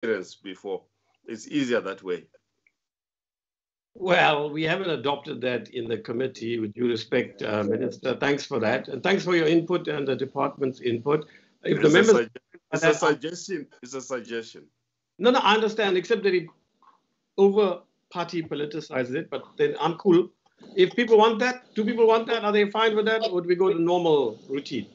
experience before. It's easier that way. Well, we haven't adopted that in the committee, with due respect, uh, Minister. Thanks for that. And thanks for your input and the department's input. If it's the members. A, it's a suggestion. It's a suggestion. No, no, I understand, except that it over party politicizes it, but then I'm cool. If people want that, do people want that? Are they fine with that? Or would we go to normal routine?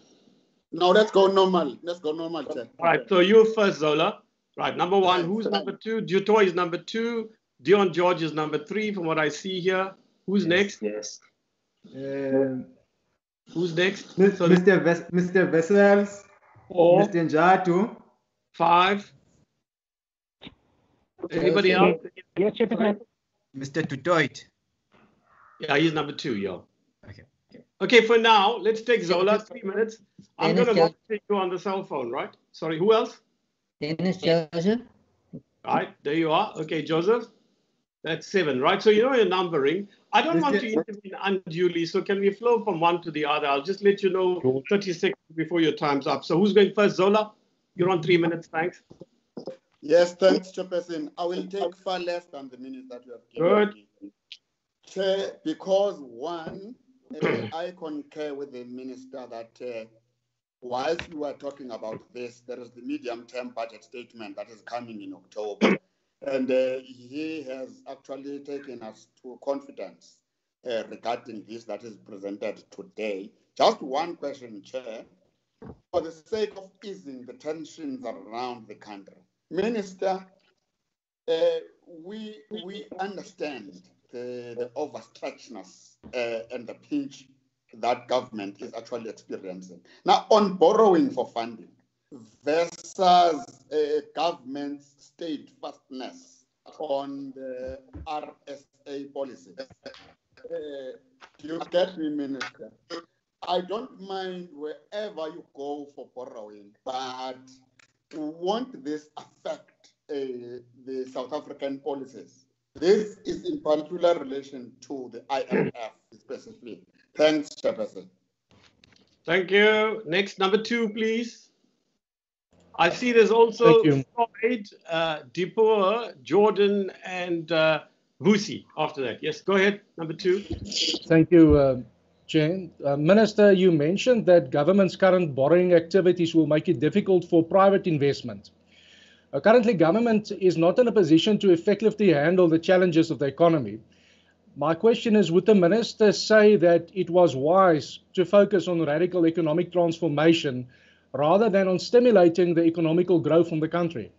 No, let's go normal. Let's go normal. Chair. All right, so you first, Zola. Right, number one, who's number two? Du Toit is number two. Dion George is number three from what I see here. Who's yes, next? Yes. Um, Who's next? So Mr. Ves Mr. Wessels. Four. Mr. Njadu. Five. Anybody else? Yes, Chairman. Mr. Du Toit. Yeah, he's number two, yo. Okay. Okay, for now, let's take Zola, three minutes. I'm going to take you on the cell phone, right? Sorry, who else? Dennis Joseph. Right, there you are. Okay, Joseph. That's seven, right? So you know you're numbering. I don't want to intervene unduly, so can we flow from one to the other? I'll just let you know 30 seconds before your time's up. So who's going first? Zola, you're on three minutes. Thanks. Yes, thanks, Chairperson. I will take far less than the minutes that you have given Good. me. Chair, because one, I concur with the minister that uh, whilst you are talking about this, there is the medium-term budget statement that is coming in October. And uh, he has actually taken us to confidence uh, regarding this that is presented today. Just one question, Chair. For the sake of easing the tensions around the country, Minister, uh, we, we understand the, the overstretchness uh, and the pinch that government is actually experiencing. Now, on borrowing for funding versus uh, government's steadfastness on the RSA policy. Uh, you get me, Minister? I don't mind wherever you go for borrowing, but won't this affect uh, the South African policies? This is in particular relation to the IMF specifically. Thanks, Chairperson. Thank you. Next, number two, please. I see there's also Floyd, uh, Dipoor, Geordin, and uh, Vusi after that. Yes, go ahead, number two. Thank you, uh, Chair. Uh, Minister, you mentioned that government's current borrowing activities will make it difficult for private investment. Uh, currently, government is not in a position to effectively handle the challenges of the economy. My question is, would the minister say that it was wise to focus on radical economic transformation rather than on stimulating the economical growth in the country?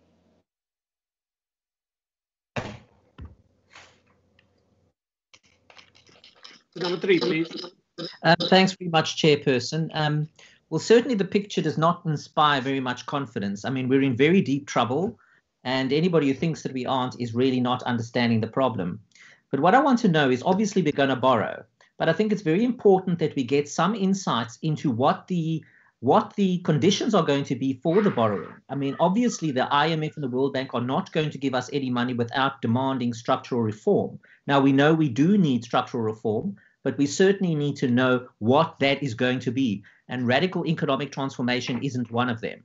Number three, please. Um, thanks very much, Chairperson. Um, well, certainly the picture does not inspire very much confidence. I mean, we're in very deep trouble, and anybody who thinks that we aren't is really not understanding the problem. But what I want to know is obviously we're going to borrow, but I think it's very important that we get some insights into what the what the conditions are going to be for the borrowing. I mean, obviously, the IMF and the World Bank are not going to give us any money without demanding structural reform. Now, we know we do need structural reform, but we certainly need to know what that is going to be. And radical economic transformation isn't one of them.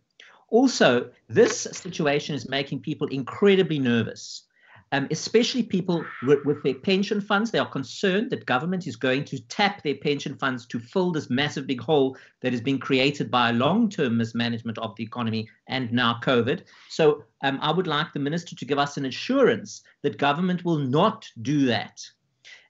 Also, this situation is making people incredibly nervous um, especially people with, with, their pension funds. They are concerned that government is going to tap their pension funds to fill this massive big hole that has been created by long term mismanagement of the economy and now COVID. So um, I would like the minister to give us an assurance that government will not do that.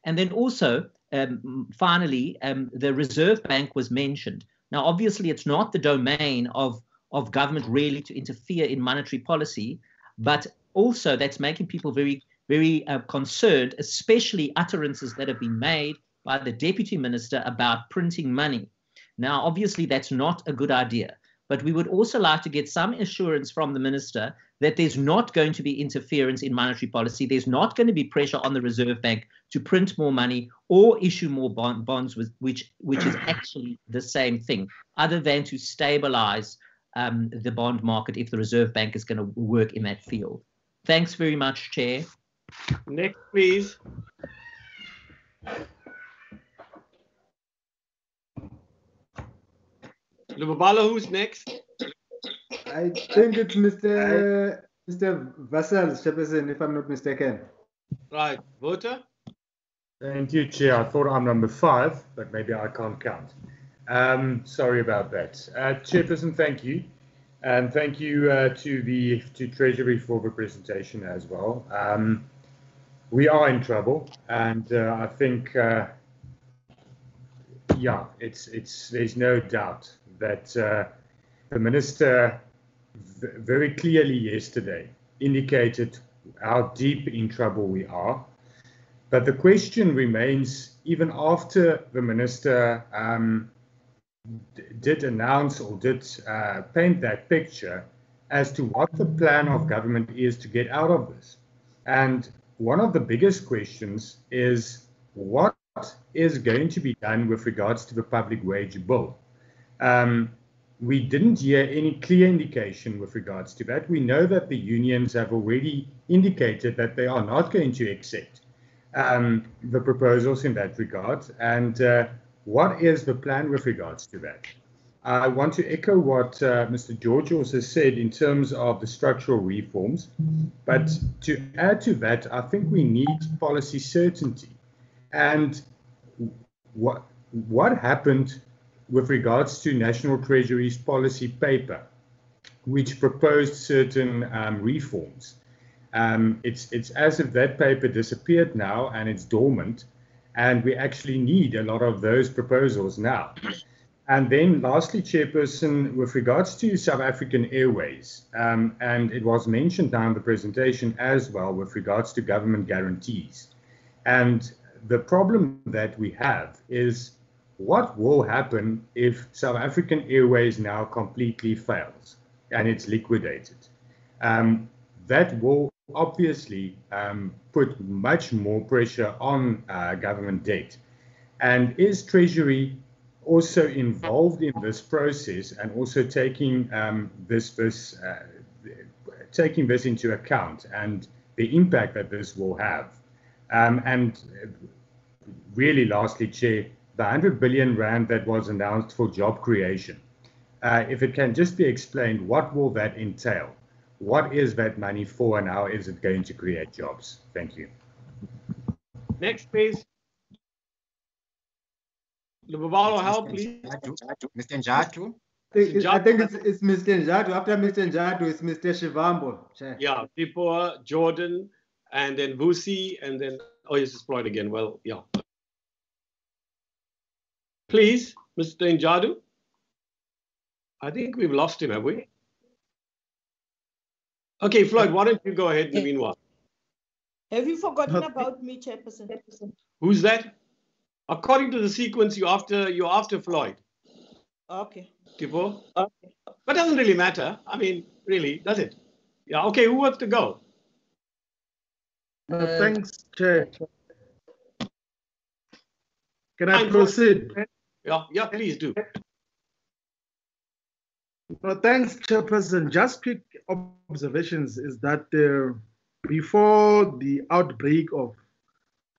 And then also, um, finally, um, the Reserve Bank was mentioned. Now, obviously, it's not the domain of, of government really to interfere in monetary policy, but also that's making people very, very uh, concerned, especially utterances that have been made by the deputy minister about printing money. Now, obviously, that's not a good idea. But we would also like to get some assurance from the minister that there's not going to be interference in monetary policy. There's not going to be pressure on the Reserve Bank to print more money or issue more bond, bonds, with, which, which is actually the same thing, other than to stabilize um, the bond market if the Reserve Bank is going to work in that field. Thanks very much, Chair. Next, please. Lubabalo, who's next? I think it's Mr. Mr. Wessels, Chairperson, if I'm not mistaken. Right, voter. Thank you, Chair. I thought I'm number five, but maybe I can't count. Um, sorry about that. Uh, Chairperson, thank you. And thank you uh, to the to Treasury for the presentation as well. Um, we are in trouble, and uh, I think, uh, yeah, it's it's there's no doubt that uh, the minister very clearly yesterday indicated how deep in trouble we are. But the question remains, even after the minister um, did announce or did uh, paint that picture as to what the plan of government is to get out of this. And one of the biggest questions is what is going to be done with regards to the public wage bill? Um, we didn't hear any clear indication with regards to that. We know that the unions have already indicated that they are not going to accept um, the proposals in that regard. And uh, what is the plan with regards to that? I want to echo what uh, Mr. George also said in terms of the structural reforms. But to add to that, I think we need policy certainty. And what, what happened with regards to National Treasury's policy paper, which proposed certain um, reforms? Um, it's, it's as if that paper disappeared now and it's dormant. And we actually need a lot of those proposals now. And then, lastly, Chairperson, with regards to South African Airways, um, and it was mentioned now in the presentation as well with regards to government guarantees. And the problem that we have is what will happen if South African Airways now completely fails and it's liquidated? Um, that will obviously um, put much more pressure on uh, government debt. And is Treasury also involved in this process and also taking um, this this uh, taking this into account and the impact that this will have? Um, and really, lastly, Chair, the 100 billion rand that was announced for job creation. Uh, if it can just be explained, what will that entail? what is that money for and how is it going to create jobs? Thank you. Next, please. Lubabalo, help, please. Mr. Njadu. I think it's, it's Mr. Njadu. After Mr. Njadu, it's Mr. Shivambu. Yeah, Tipoa, uh, Geordin, and then Vusi, and then, oh, he's deployed again. Well, yeah. Please, Mr. Njadu. I think we've lost him, have we? Okay, Floyd, why don't you go ahead in the meanwhile? Have you forgotten about me, Chairperson? Who's that? According to the sequence, you after you're after Floyd. Okay. Tipo? Okay. But doesn't really matter. I mean, really, does it? Yeah. Okay. Who wants to go? Uh, thanks, Chair. Can I proceed? Yeah. Yeah. Please do. Well, thanks, Chairperson. Just quick observations is that uh, before the outbreak of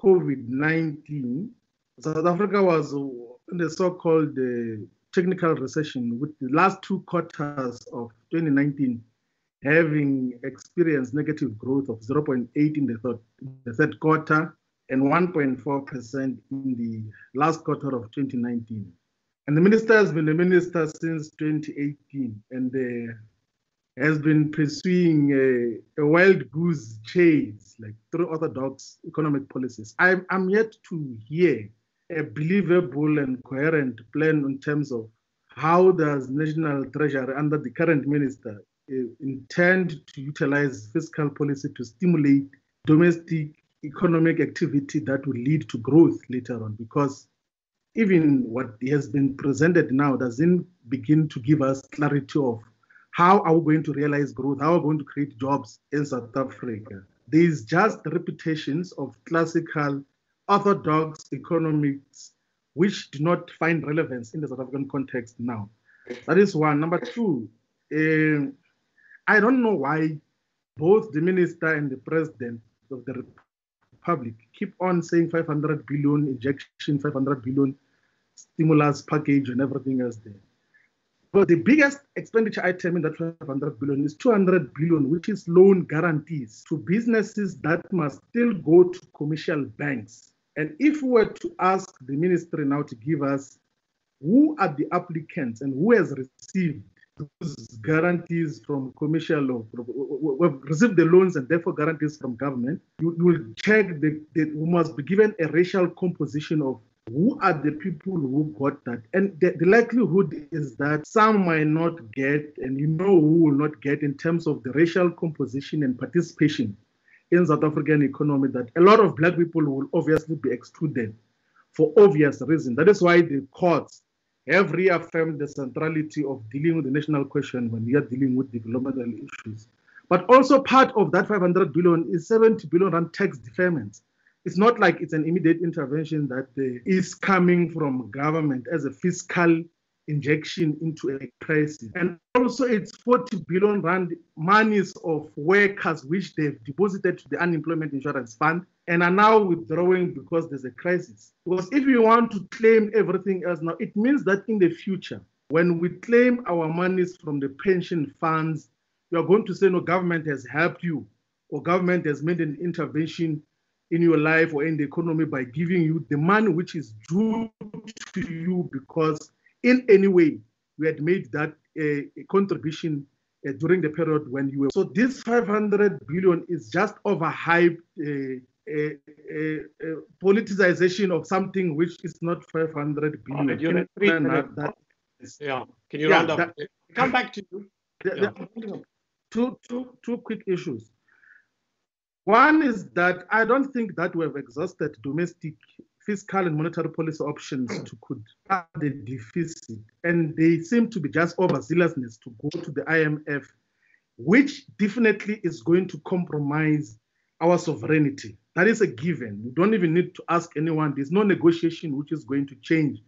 COVID 19, South Africa was in the so called uh, technical recession, with the last two quarters of 2019 having experienced negative growth of 0.8 in the third, the third quarter and 1.4% in the last quarter of 2019. And the minister has been a minister since 2018 and uh, has been pursuing a, a, wild goose chase, like through orthodox economic policies. I'm, I'm yet to hear a believable and coherent plan in terms of how does National Treasury under the current minister uh, intend to utilize fiscal policy to stimulate domestic economic activity that will lead to growth later on because even what has been presented now doesn't begin to give us clarity of how are we going to realize growth, how are we going to create jobs in South Africa. There's just repetitions of classical orthodox economics which do not find relevance in the South African context now. That is one. Number two, uh, I don't know why both the minister and the president of the republic keep on saying 500 billion injection, 500 billion stimulus package and everything else there. But the biggest expenditure item in that 500 billion is 200 billion, which is loan guarantees to businesses that must still go to commercial banks. And if we were to ask the ministry now to give us who are the applicants and who has received those guarantees from commercial who have received the loans and therefore guarantees from government, you, you will check that we must be given a racial composition of who are the people who got that? And the, the, likelihood is that some might not get, and you know who will not get in terms of the racial composition and participation in South African economy, that a lot of black people will obviously be excluded for obvious reasons. That is why the courts have reaffirmed the centrality of dealing with the national question when we are dealing with developmental issues. But also part of that 500 billion is 70 billion rand tax deferment it's not like it's an immediate intervention that uh, is coming from government as a fiscal injection into a crisis. And also it's 40 billion rand monies of workers which they've deposited to the unemployment insurance fund and are now withdrawing because there's a crisis. Because if you want to claim everything else now, it means that in the future, when we claim our monies from the pension funds, you are going to say, no, government has helped you or government has made an intervention in your life or in the economy by giving you the money which is due to you because in any way we had made that uh, a contribution uh, during the period when you were. So this 500 billion is just overhyped. Uh, a, a, a, politicization of something which is not 500 billion. Oh, you're three that, yeah, can you yeah, round up? That, Come back to you. The, yeah. the, two, two, two quick issues. One is that I don't think that we have exhausted domestic fiscal and monetary policy options to could the deficit. And they seem to be just overzealousness to go to the IMF, which definitely is going to compromise our sovereignty. That is a given. You don't even need to ask anyone. There's no negotiation which is going to change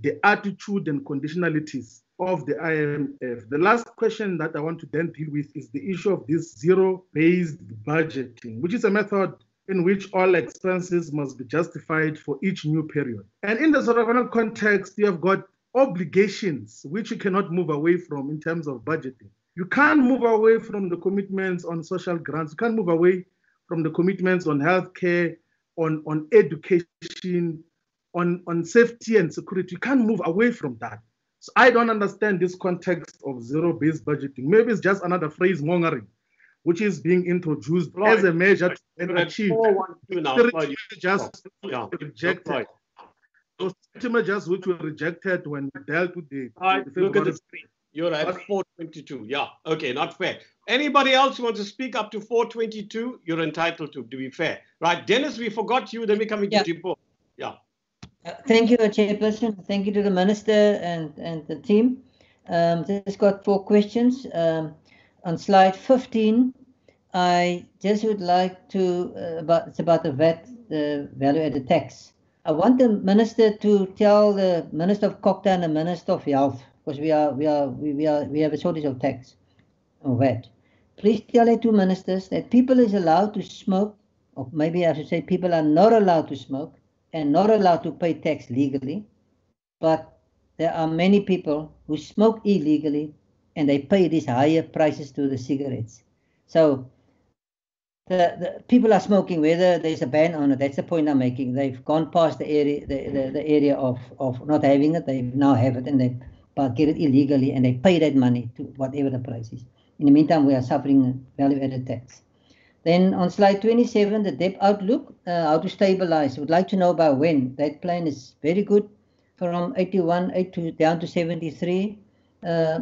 the attitude and conditionalities of the IMF. The last question that I want to then deal with is the issue of this zero-based budgeting, which is a method in which all expenses must be justified for each new period. And in the African context, you have got obligations which you cannot move away from in terms of budgeting. You can't move away from the commitments on social grants. You can't move away from the commitments on healthcare, on, on education, on, on safety and security. You can't move away from that. So I don't understand this context of zero-based budgeting. Maybe it's just another phrase mongering, which is being introduced Floyd, as a measure to achieve. Now, just yeah. rejected. Those measures which were rejected when we dealt with the. Right, the look at the screen. You're at 422. Yeah. Okay, not fair. Anybody else who wants to speak up to 422, you're entitled to, to be fair. Right. Dennis, we forgot you. Then we come into yeah. report. Yeah. Uh, thank you, Chairperson. Thank you to the Minister and, and the team. Um, just got four questions. Um, on slide 15, I just would like to, uh, about, it's about the VAT, the value added tax. I want the Minister to tell the Minister of COGTA and the Minister of Health, because we are, we are, we, we are, we have a shortage of tax, of VAT. Please tell the two ministers that people is allowed to smoke, or maybe I should say people are not allowed to smoke, and not allowed to pay tax legally, but there are many people who smoke illegally and they pay these higher prices to the cigarettes. So the, the people are smoking whether there's a ban on it. That's the point I'm making. They've gone past the area the, the, the area of, of not having it. They now have it and they get it illegally and they pay that money to whatever the price is. In the meantime, we are suffering value-added tax. Then on slide 27, the debt outlook, uh, how to stabilize. Would like to know by when. That plan is very good from 81 8 to, down to 73. Uh,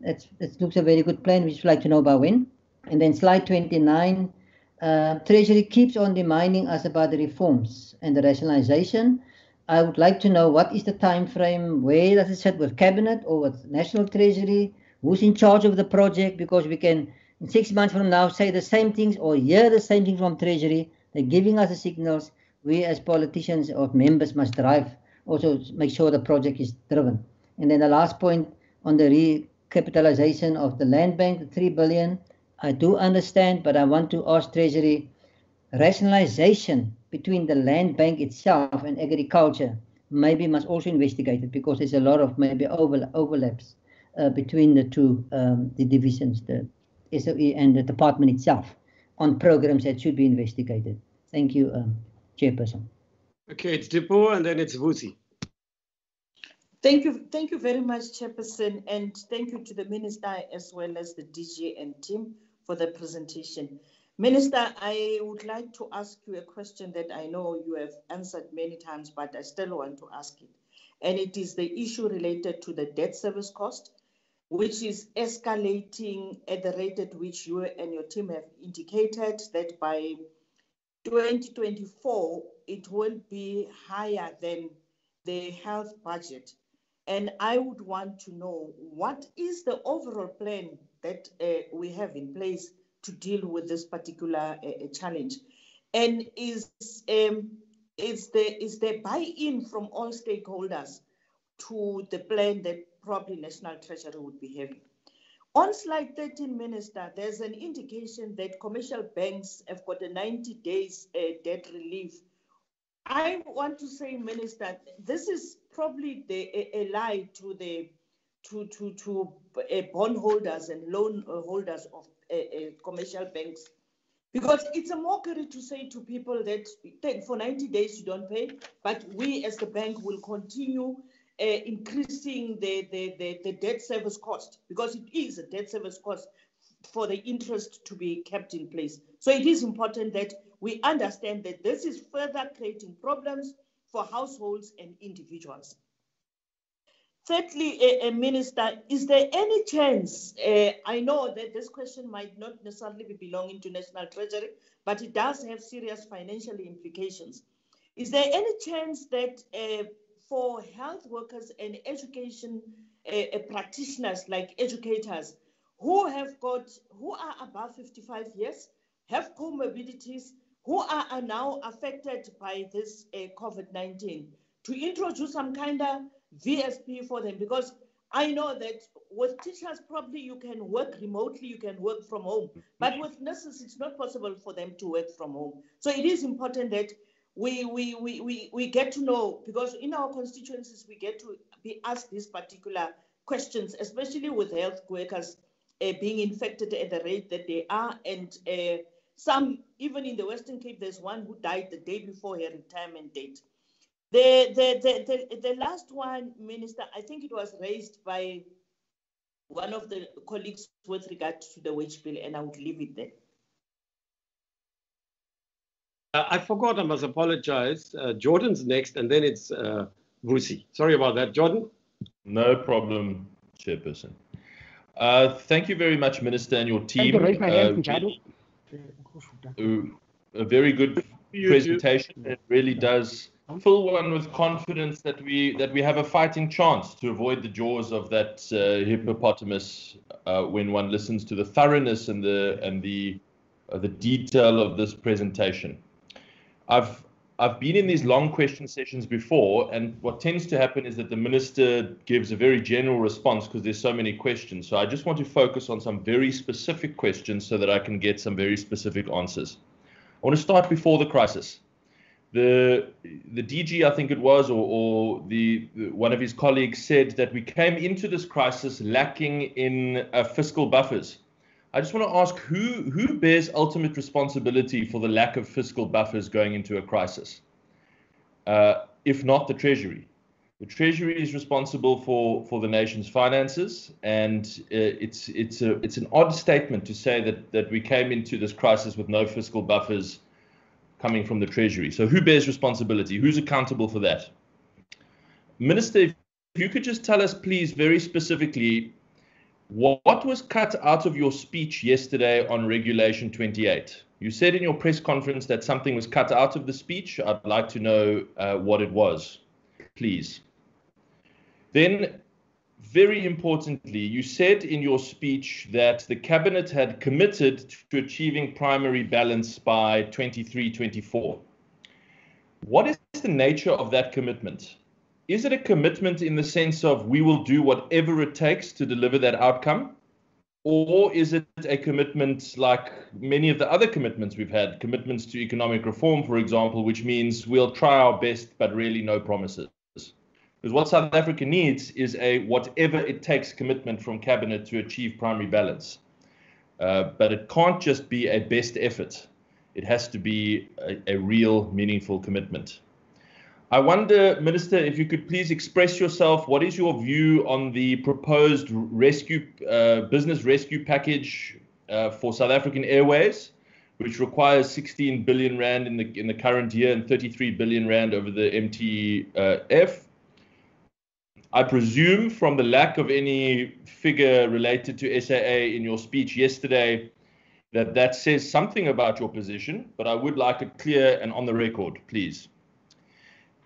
it looks a very good plan. We would like to know by when. And then slide 29, uh, Treasury keeps on reminding us about the reforms and the rationalization. I would like to know what is the time frame, where does it sit with Cabinet or with National Treasury, who's in charge of the project, because we can in six months from now say the same things or hear the same things from Treasury. They're giving us the signals. We as politicians or members must drive, also make sure the project is driven. And then the last point on the recapitalization of the land bank, the 3 billion, I do understand, but I want to ask Treasury, rationalization between the land bank itself and agriculture maybe must also investigate it because there's a lot of maybe over, overlaps uh, between the two um, the divisions, the SOE and the department itself, on programs that should be investigated. Thank you, um, Chairperson. Okay, it's Dipo and then it's Vusi. Thank you, thank you very much, Chairperson, and thank you to the Minister as well as the DG and team for the presentation. Minister, I would like to ask you a question that I know you have answered many times, but I still want to ask it. And it is the issue related to the debt service cost, which is escalating at the rate at which you and your team have indicated that by 2024, it will be higher than the health budget. And I would want to know what is the overall plan that uh, we have in place to deal with this particular uh, challenge? And is, um, is, there, is there buy-in from all stakeholders to the plan that probably National Treasury would be having? On slide 13, Minister, there's an indication that commercial banks have got a 90 days uh, debt relief I want to say, Minister, this is probably the, a, a lie to the to to to uh, bondholders and loan uh, holders of uh, uh, commercial banks, because it's a mockery to say to people that for 90 days you don't pay, but we as the bank will continue uh, increasing the, the, the, the debt service cost because it is a debt service cost for the interest to be kept in place. So it is important that we understand that this is further creating problems for households and individuals. Thirdly, a, a minister, is there any chance? Uh, I know that this question might not necessarily be belonging to National Treasury, but it does have serious financial implications. Is there any chance that uh, for health workers and education uh, practitioners like educators who have got who are above 55 years, have comorbidities, who are, now affected by this uh, COVID-19 to introduce some kind of VSP for them because I know that with teachers, probably you can work remotely, you can work from home, but with nurses, it's not possible for them to work from home. So it is important that we, we, we, we, we get to know because in our constituencies, we get to be asked these particular questions, especially with health workers uh, being infected at the rate that they are and uh, some, even in the Western Cape, there's one who died the day before her retirement date. The, the, the, the, the last one, Minister, I think it was raised by one of the colleagues with regard to the wage bill, and I would leave it there. Uh, I forgot, I must apologize. Uh, Geordin's next, and then it's uh, Brucey. Sorry about that. Geordin? No problem, Chairperson. Uh, thank you very much, Minister, and your team. A very good presentation. It really does fill one with confidence that we that we have a fighting chance to avoid the jaws of that uh, hippopotamus uh, when one listens to the thoroughness and the and the uh, the detail of this presentation. I've I've been in these long question sessions before, and what tends to happen is that the minister gives a very general response because there's so many questions. So I just want to focus on some very specific questions so that I can get some very specific answers. I want to start before the crisis. The the DG, I think it was, or, or the, the one of his colleagues said that we came into this crisis lacking in uh, fiscal buffers. I just want to ask who who bears ultimate responsibility for the lack of fiscal buffers going into a crisis? Uh, if not the Treasury. The Treasury is responsible for, for the nation's finances, and uh, it's it's a it's an odd statement to say that that we came into this crisis with no fiscal buffers coming from the Treasury. So who bears responsibility? Who's accountable for that? Minister, if you could just tell us, please, very specifically, what was cut out of your speech yesterday on Regulation 28? You said in your press conference that something was cut out of the speech. I'd like to know uh, what it was, please. Then, very importantly, you said in your speech that the cabinet had committed to achieving primary balance by 23 24. What is the nature of that commitment? Is it a commitment in the sense of we will do whatever it takes to deliver that outcome? Or is it a commitment like many of the other commitments we've had, commitments to economic reform, for example, which means we'll try our best, but really no promises? Because what South Africa needs is a whatever it takes commitment from cabinet to achieve primary balance. Uh, but it can't just be a best effort. It has to be a, a real, meaningful commitment. I wonder, Minister, if you could please express yourself. What is your view on the proposed rescue uh, business rescue package uh, for South African Airways, which requires 16 billion rand in the in the current year and 33 billion rand over the MTF? I presume from the lack of any figure related to SAA in your speech yesterday that that says something about your position, but I would like it clear and on the record, please.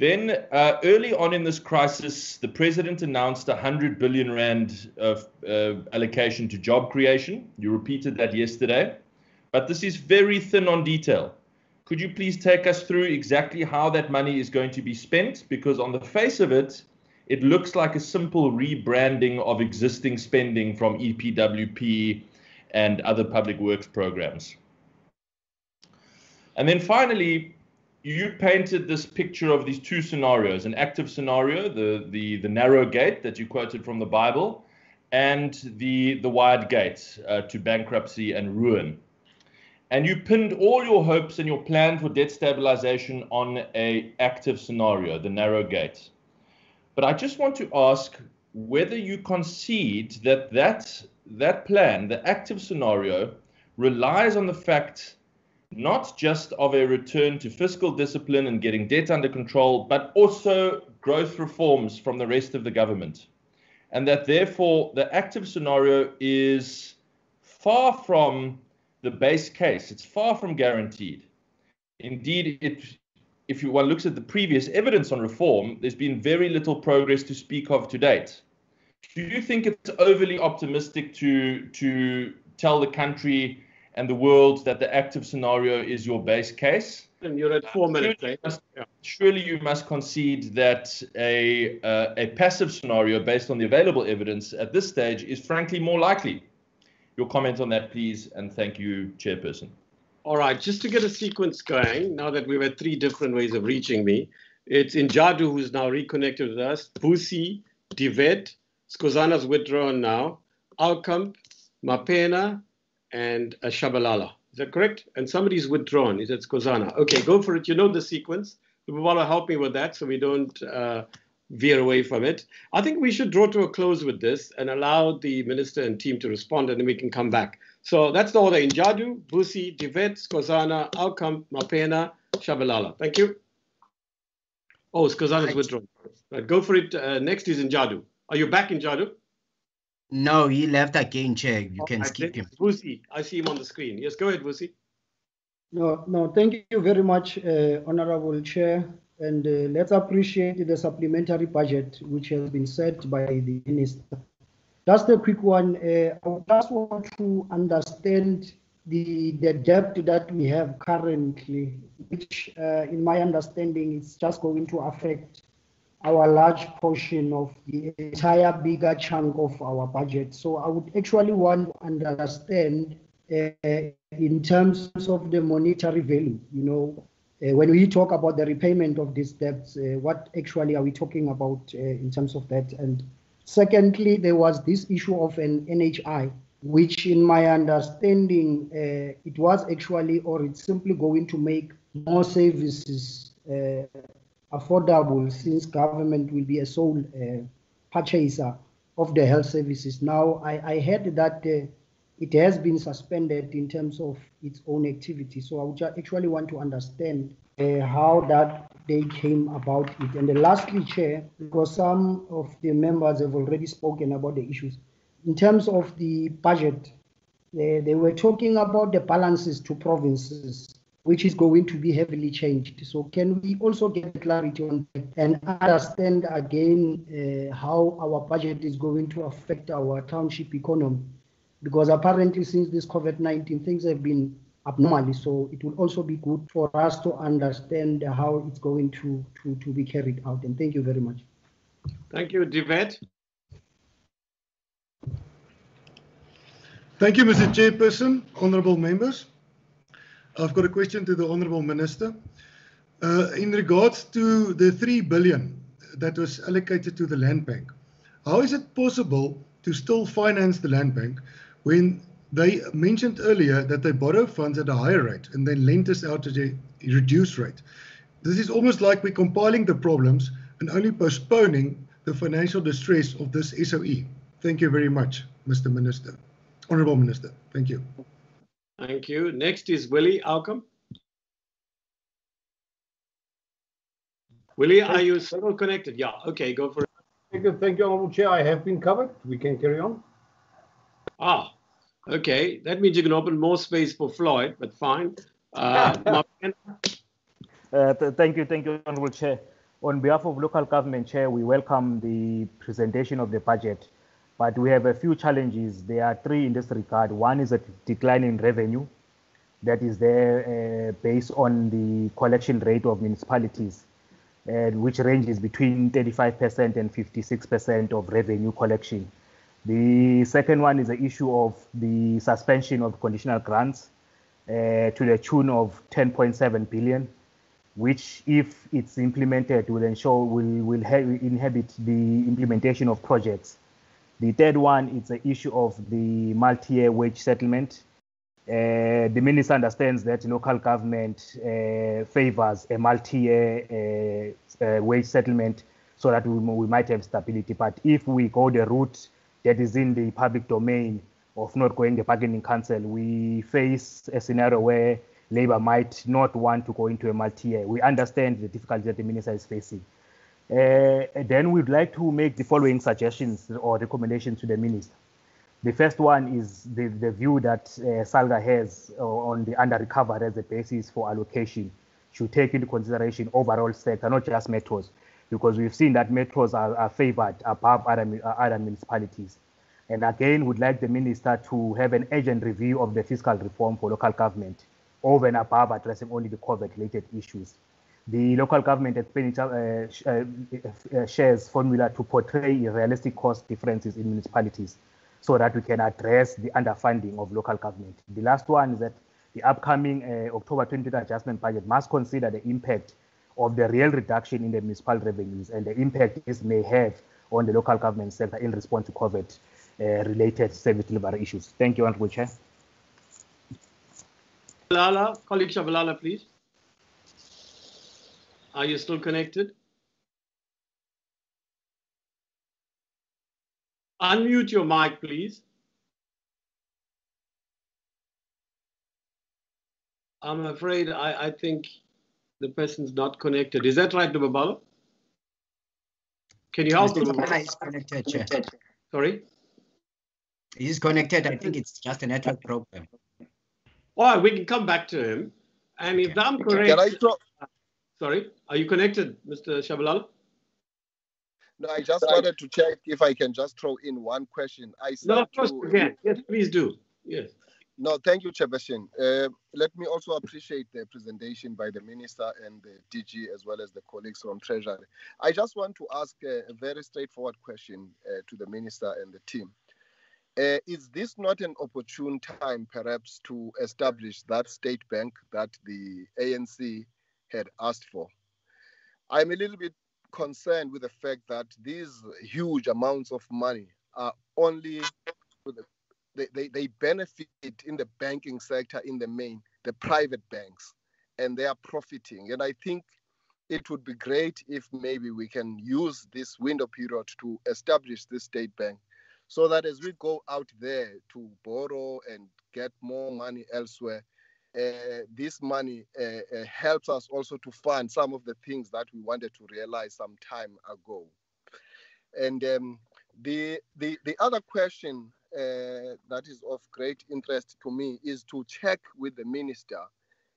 Then, uh, early on in this crisis, the president announced a 100 billion rand of uh, allocation to job creation. You repeated that yesterday. But this is very thin on detail. Could you please take us through exactly how that money is going to be spent? Because on the face of it, it looks like a simple rebranding of existing spending from EPWP and other public works programs. And then finally, you painted this picture of these two scenarios an active scenario the, the, the narrow gate that you quoted from the bible and the, the wide gate uh, to bankruptcy and ruin. And you pinned all your hopes and your plan for debt stabilization on a active scenario the narrow gate. But i just want to ask whether you concede that that, that plan the active scenario relies on the fact not just of a return to fiscal discipline and getting debt under control, but also growth reforms from the rest of the government. And that therefore the active scenario is far from the base case, it's far from guaranteed. Indeed, it, if one looks at the previous evidence on reform, there's been very little progress to speak of to date. Do you think it's overly optimistic to, to tell the country and the world that the active scenario is your base case. And you're at four minutes. Surely, you must, surely you must concede that a, uh, a passive scenario based on the available evidence at this stage is frankly more likely. Your comment on that, please, and thank you, Chairperson. All right, just to get a sequence going, now that we've had three different ways of reaching me, it's Njadu who's now reconnected with us, Busi, Divet, Skozana's withdrawn now, Aucamp, Mapena, and a Shabalala. Is that correct? And somebody's withdrawn. Is that Skozana? Okay, go for it. You know the sequence. Lubabalo, help me with that so we don't uh, veer away from it. I think we should draw to a close with this and allow the minister and team to respond, and then we can come back. So that's the order. Njadu, Busi, Divet, Skozana, Aucamp, Mapena, Shabalala. Thank you. Oh, Skozana's withdrawn. Right, go for it. Uh, next is Njadu. Are you back Njadu? No, he left again, Chair. You can skip him. Vusi, I see him on the screen. Yes, go ahead, Vusi. No, no, thank you very much, uh, Honorable Chair. And uh, let's appreciate the supplementary budget which has been set by the Minister. Just a quick one. Uh, I just want to understand the, the debt that we have currently, which, uh, in my understanding, is just going to affect our large portion of the entire bigger chunk of our budget. So I would actually want to understand uh, in terms of the monetary value, you know, uh, when we talk about the repayment of these debts, uh, what actually are we talking about uh, in terms of that? And secondly, there was this issue of an NHI, which in my understanding, uh, it was actually, or it's simply going to make more services uh, affordable since government will be a sole uh, purchaser of the health services. Now, I, I heard that uh, it has been suspended in terms of its own activity. So I would actually want to understand uh, how that they came about it. And lastly, Chair, because some of the members have already spoken about the issues. In terms of the budget, they, they were talking about the balances to provinces which is going to be heavily changed. So can we also get clarity on that and understand again uh, how our budget is going to affect our township economy? Because apparently since this COVID-19, things have been abnormally. So it will also be good for us to understand how it's going to, to, to be carried out. And thank you very much. Thank you, Divet. Thank you, Mr. Chairperson, honorable members. I've got a question to the Honourable Minister. Uh, in regards to the 3 billion that was allocated to the land bank. How is it possible to still finance the land bank when they mentioned earlier that they borrow funds at a higher rate and then lend us out at a reduced rate? This is almost like we're compiling the problems and only postponing the financial distress of this SOE. Thank you very much, Mr. Minister. Honorable Minister, thank you. Thank you. Next is Willie Aucamp. Willie, are you still connected? Yeah, okay, go for it. Thank you, thank you, Honorable Chair. I have been covered. We can carry on. Ah, okay. That means you can open more space for Floyd, but fine. Uh, uh, th thank you, thank you, Honorable Chair. On behalf of local government chair, we welcome the presentation of the budget, but we have a few challenges. There are three in this regard. One is a decline in revenue that is there uh, based on the collection rate of municipalities, uh, which ranges between 35% and 56% of revenue collection. The second one is the issue of the suspension of conditional grants uh, to the tune of 10.7 billion which, if it's implemented, will ensure will will inhibit the implementation of projects. The third one is the issue of the multi-year wage settlement. Uh, the minister understands that local government uh, favors a multi-year uh, uh wage settlement so that we, we might have stability. But if we go the route that is in the public domain of not going the bargaining council, we face a scenario where Labour might not want to go into a multi-year. We understand the difficulty that the minister is facing. Uh, then we'd like to make the following suggestions or recommendations to the minister. The first one is the, the view that uh, SALGA has uh, on the under recovery as a basis for allocation should take into consideration overall sector, not just metros, because we've seen that metros are, are favored above other, other municipalities. And again, we'd like the minister to have an urgent review of the fiscal reform for local government over and above addressing only the COVID-related issues. The local government expenditure uh, uh, uh, shares formula to portray realistic cost differences in municipalities so that we can address the underfunding of local government. The last one is that the upcoming uh, October 20 adjustment budget must consider the impact of the real reduction in the municipal revenues and the impact this may have on the local government sector in response to COVID uh, related service delivery issues. Thank you, Honorable Chair. Shabalala, colleague Shabalala, please. Are you still connected? Unmute your mic, please. I'm afraid I, I think the person's not connected. Is that right, Lubabalo? Can you help Mr. He's connected, Chair. Sorry? He's connected. I think it's just a network problem. All right, we can come back to him. And if I'm correct, Can I throw? Sorry, are you connected, Mr. Shabalala? No, I just wanted to check if I can just throw in one question. I No, of course you can. Yes, please do. Yes. No, thank you, Chairperson. Uh, let me also appreciate the presentation by the Minister and the DG as well as the colleagues from Treasury. I just want to ask a, a very straightforward question uh, to the Minister and the team. Uh, is this not an opportune time, perhaps, to establish that state bank that the ANC had asked for? I'm a little bit concerned with the fact that these huge amounts of money are only they, they, they benefit in the banking sector in the main, the private banks, and they are profiting. And I think it would be great if maybe we can use this window period to establish this state bank so that as we go out there to borrow and get more money elsewhere, uh, this money uh, uh, helps us also to fund some of the things that we wanted to realize some time ago. And um, the, the, the other question uh, that is of great interest to me is to check with the minister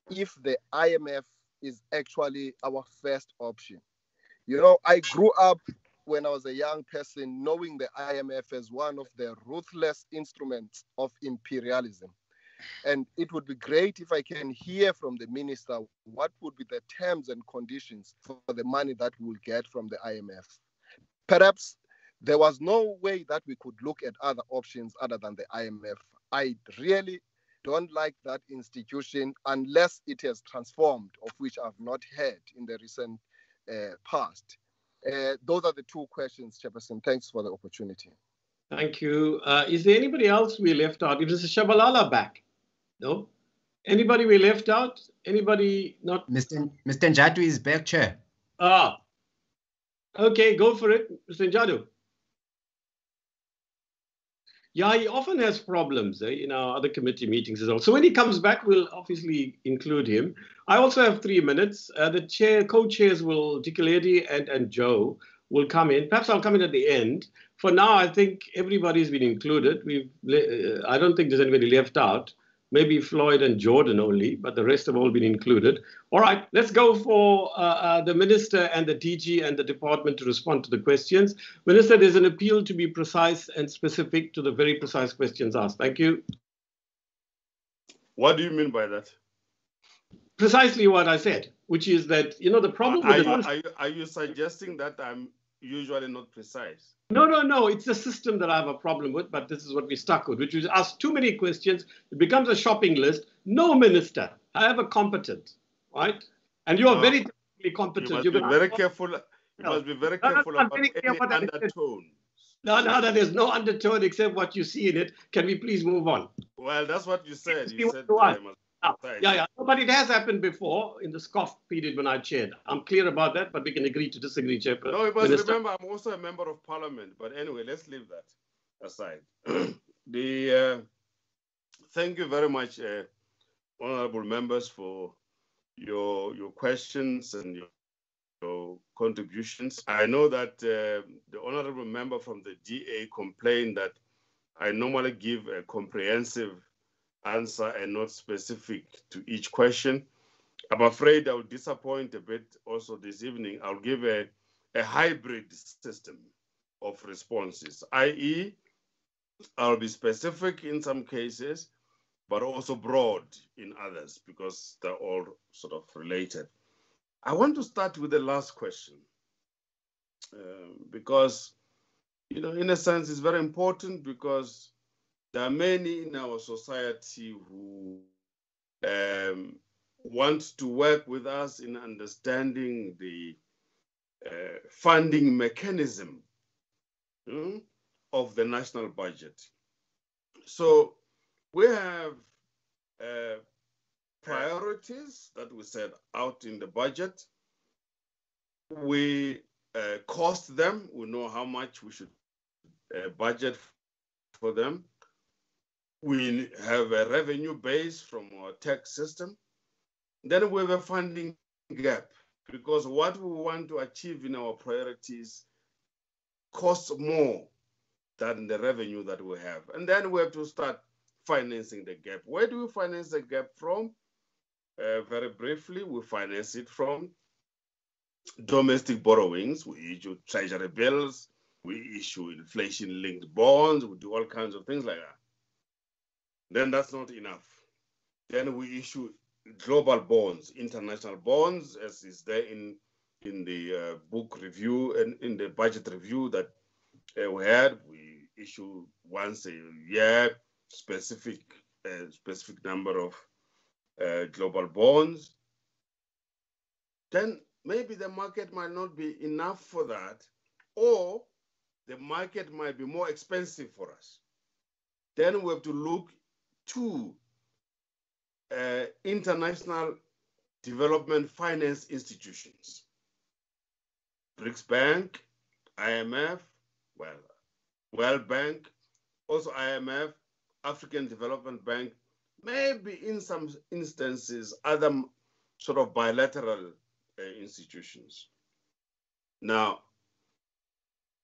if the IMF is actually our first option. You know, I grew up when I was a young person knowing the IMF as one of the ruthless instruments of imperialism. And it would be great if I can hear from the minister what would be the terms and conditions for the money that we'll get from the IMF. Perhaps there was no way that we could look at other options other than the IMF. I really don't like that institution unless it has transformed, of which I've not heard in the recent uh, past. Uh, those are the two questions, Chairperson. Thanks for the opportunity. Thank you. Uh, is there anybody else we left out? Is. Shabalala back? No? Anybody we left out? Anybody not? Mr. Mr. Njadu is back, Chair. Ah. Okay, go for it, Mr. Njadu. Yeah, he often has problems eh, in our other committee meetings as well. So when he comes back, we'll obviously include him. I also have three minutes. Uh, the chair, co-chairs will, Dikeledi and, and Joe, will come in. Perhaps I'll come in at the end. For now, I think everybody's been included. We've, uh, I don't think there's anybody left out maybe Floyd and Jordan only, but the rest have all been included. All right, let's go for uh, uh, the minister and the DG and the department to respond to the questions. Minister, there's an appeal to be precise and specific to the very precise questions asked. Thank you. What do you mean by that? Precisely what I said, which is that, you know, the problem are you, are, you, are you suggesting that I'm usually not precise? No, no, no. It's the system that I have a problem with, but this is what we stuck with, which is ask too many questions. It becomes a shopping list. No minister, however competent, right? And you are No. very competent. You must You're be very careful. You No. must be very careful no, about very any said. undertone. No, no, no, there's no undertone except what you see in it. Can we please move on? Well, that's what you said. You said you want. I must Ah, be precise. Yeah, yeah. But it has happened before in the SCOF period when I chaired. I'm clear about that, but we can agree to disagree, Chairperson. No, must Minister. remember I'm also a member of parliament. But anyway, let's leave that aside. the uh, thank you very much, uh, honorable members, for your your questions and your, your contributions. I know that uh, the honorable member from the DA complained that I normally give a comprehensive answer and not specific to each question. I'm afraid I'll disappoint a bit also this evening. I'll give a, a hybrid system of responses, i.e., I'll be specific in some cases, but also broad in others because they're all sort of related. I want to start with the last question um, because, you know, in a sense, it's very important because there are many in our society who um, want to work with us in understanding the uh, funding mechanism hmm, of the national budget. So we have uh, priorities that we set out in the budget. We uh, cost them. We know how much we should uh, budget for them. We have a revenue base from our tax system. Then we have a funding gap because what we want to achieve in our priorities costs more than the revenue that we have. And then we have to start financing the gap. Where do we finance the gap from? Uh, very briefly, we finance it from domestic borrowings. We issue treasury bills, we issue inflation linked bonds, we do all kinds of things like that. Then that's not enough. Then we issue global bonds, international bonds, as is there in in the uh, book review and in the budget review that uh, we had. We issue once a year specific uh, specific number of uh, global bonds. Then maybe the market might not be enough for that, or the market might be more expensive for us. Then we have to look to uh, international development finance institutions. BRICS Bank, IMF, well, World Bank, also IMF, African Development Bank, maybe in some instances other sort of bilateral uh, institutions. Now,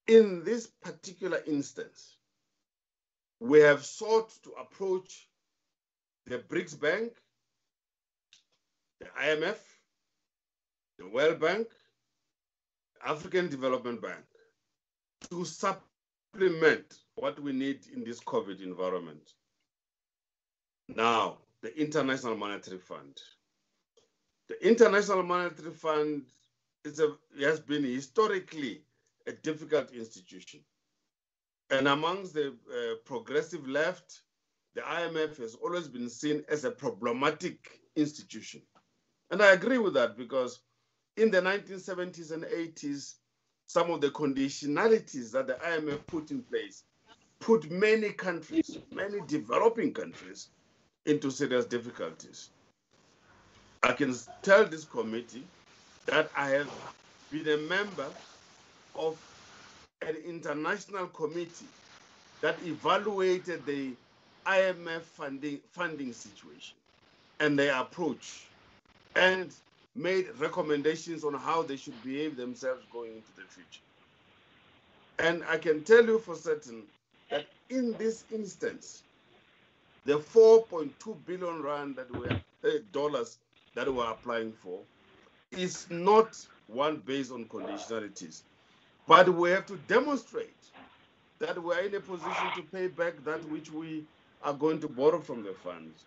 in this particular instance, we have sought to approach the BRICS Bank, the IMF, the World Bank, African Development Bank to supplement what we need in this COVID environment. Now, the International Monetary Fund. The International Monetary Fund is a, has been historically a difficult institution. And amongst the uh, progressive left, the IMF has always been seen as a problematic institution. And I agree with that because in the 1970s and 80s, some of the conditionalities that the IMF put in place put many countries, many developing countries, into serious difficulties. I can tell this committee that I have been a member of an international committee that evaluated the IMF funding, funding situation and their approach and made recommendations on how they should behave themselves going into the future. And I can tell you for certain that in this instance, the 4.2 billion rand that were uh, dollars that we're applying for is not one based on conditionalities, but we have to demonstrate that we're in a position to pay back that which we are going to borrow from the funds.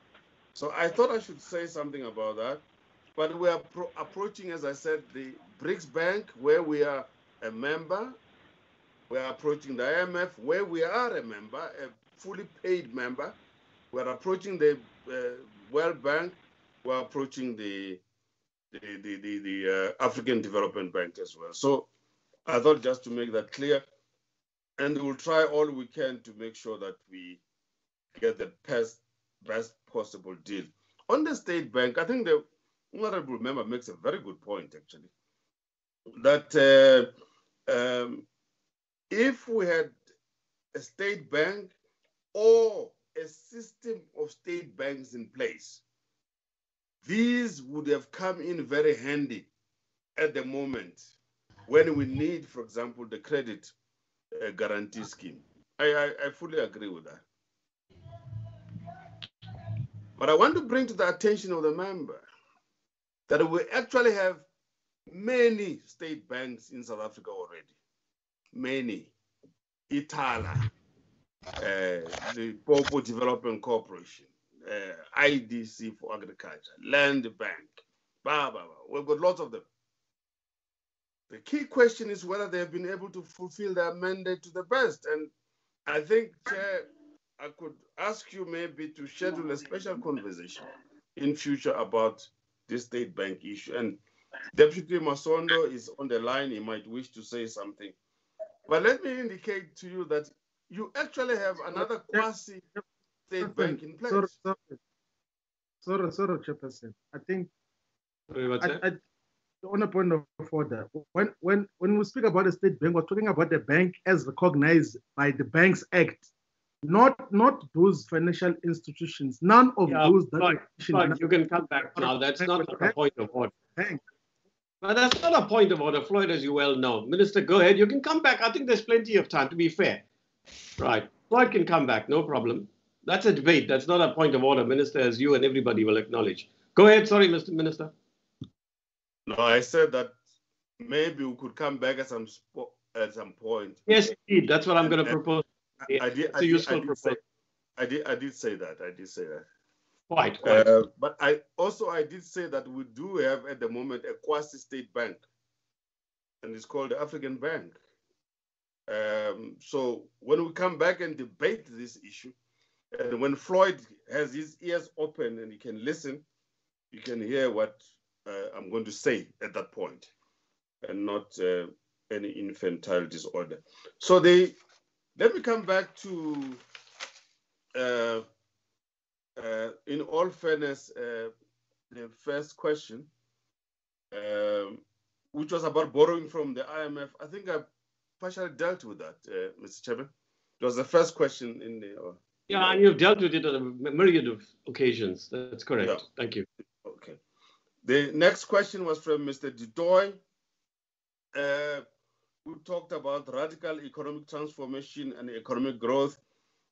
So I thought I should say something about that. But we are approaching, as I said, the BRICS Bank, where we are a member. We are approaching the IMF, where we are a member, a fully paid member. We are approaching the uh, World Bank. We're approaching the the, the, the, the uh, African Development Bank as well. So I thought just to make that clear, and we'll try all we can to make sure that we get the best, best possible deal. On the state bank, I think the honorable member makes a very good point, actually, that uh, um, if we had a state bank or a system of state banks in place, these would have come in very handy at the moment when we need, for example, the credit uh, guarantee scheme. I, I, I fully agree with that. But I want to bring to the attention of the member that we actually have many state banks in South Africa already. Many. Ithala, uh, the Popo Development Corporation, uh, IDC for Agriculture, Land Bank, blah, blah, blah. We've got lots of them. The key question is whether they have been able to fulfill their mandate to the best. And I think, Chair, I could ask you maybe to schedule a special conversation in future about this state bank issue. And Deputy Masondo is on the line. He might wish to say something. But let me indicate to you that you actually have another quasi state bank in place. Sorry, sorry, sorry, sorry Chairperson. I think I, I, on a point of order, when when when we speak about the state bank, we're talking about the bank as recognized by the Banks Act not not those financial institutions, none of yeah, those. That but, you can come back now. That's not a point of order. But that's not a point of order, Floyd, as you well know. Minister, go ahead. You can come back. I think there's plenty of time, to be fair. Right. Floyd can come back, no problem. That's a debate. That's not a point of order, Minister, as you and everybody will acknowledge. Go ahead. Sorry, Mr. Minister. No, I said that maybe we could come back at some at some point. Yes, indeed. That's what I'm going to propose. I did. It's I a useful I did, say, I did. I did say that. I did say that. Quite. quite. Uh, but I also I did say that we do have at the moment a quasi-state bank, and it's called the African Bank. Um, so when we come back and debate this issue, and when Floyd has his ears open and he can listen, you can hear what uh, I'm going to say at that point, and not uh, any infantile disorder. So they let me come back to, uh, uh, in all fairness, uh, the first question, um, which was about borrowing from the IMF. I think I partially dealt with that, uh, Mr. Chairman. It was the first question in the. Uh, yeah, and you've dealt with it on a myriad of occasions. That's correct. Yeah. Thank you. Okay. The next question was from Mr. Didoy. We talked about radical economic transformation and economic growth.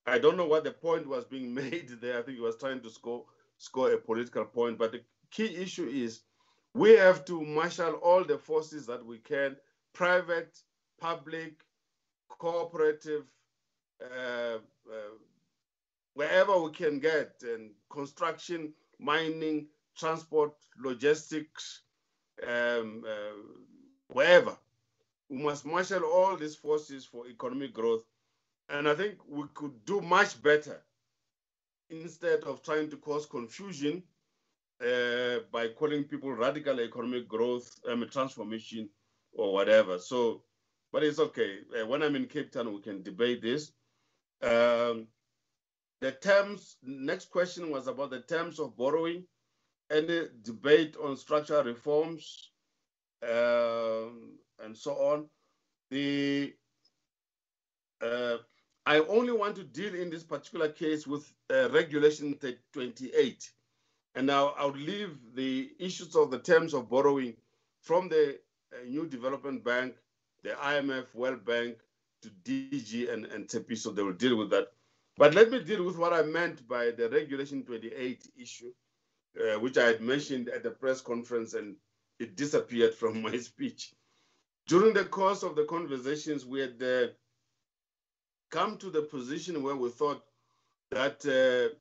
I don't know what the point was being made there. I think he was trying to score score a political point. But the key issue is we have to marshal all the forces that we can, private, public, cooperative, uh, uh, wherever we can get, and construction, mining, transport, logistics, um, uh, wherever we must marshal all these forces for economic growth. And I think we could do much better instead of trying to cause confusion uh, by calling people radical economic growth, um, transformation, or whatever. So but it's okay. Uh, when I'm in Cape Town, we can debate this. Um, the terms, next question was about the terms of borrowing, any debate on structural reforms, um, and so on. The uh, I only want to deal in this particular case with uh, Regulation 28. And now I'll leave the issues of the terms of borrowing from the uh, New Development Bank, the IMF, World Bank, to DG and, and TEPI, so they will deal with that. But let me deal with what I meant by the Regulation 28 issue, uh, which I had mentioned at the press conference and it disappeared from my speech. During the course of the conversations, we had uh, come to the position where we thought that uh,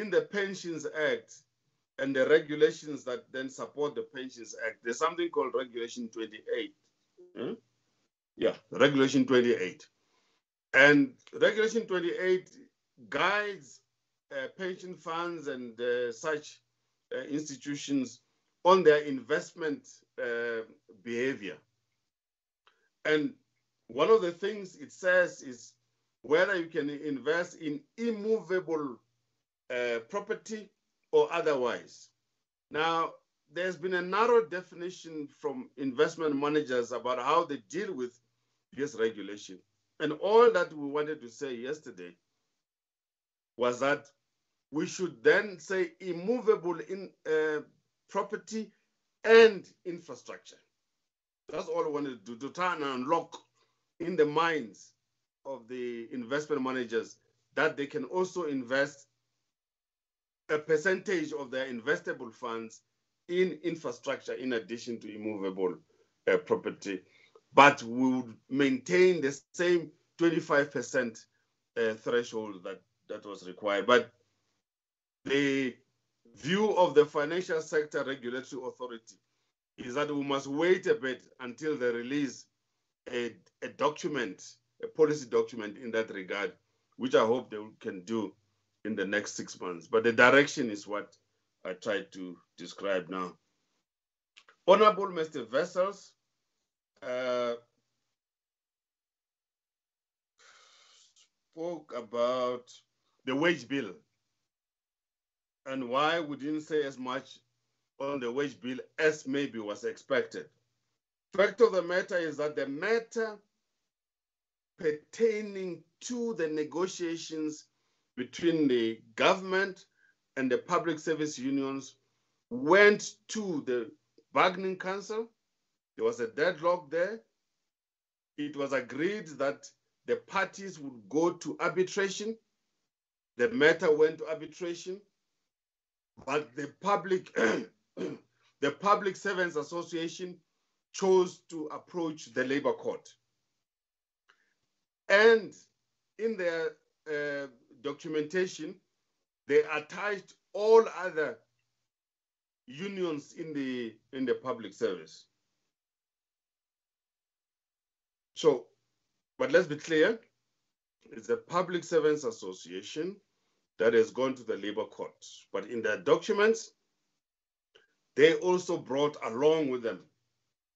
in the Pensions Act and the regulations that then support the Pensions Act, there's something called Regulation 28. Hmm? Yeah, Regulation 28. And Regulation 28 guides uh, pension funds and uh, such uh, institutions on their investment uh, behavior. And one of the things it says is whether you can invest in immovable uh, property or otherwise. Now, there's been a narrow definition from investment managers about how they deal with this regulation. And all that we wanted to say yesterday was that we should then say immovable in uh, property and infrastructure. That's all we wanted to do, to try and unlock in the minds of the investment managers that they can also invest a percentage of their investable funds in infrastructure in addition to immovable uh, property, but we would maintain the same 25% uh, threshold that, that was required. But the view of the Financial Sector Regulatory Authority is that we must wait a bit until they release a, a document a policy document in that regard, which I hope they can do in the next six months. But the direction is what I tried to describe now. Honorable Mr. Wessels, uh, spoke about the wage bill and why we didn't say as much on the wage bill as maybe was expected. Fact of the matter is that the matter pertaining to the negotiations between the government and the public service unions went to the bargaining council. There was a deadlock there. It was agreed that the parties would go to arbitration. The matter went to arbitration, but the public, the Public Servants Association chose to approach the labor court. And in their uh, documentation, they attached all other unions in the in the public service. So, but let's be clear, it's the public servants association that has gone to the labor court. But in their documents, they also brought along with them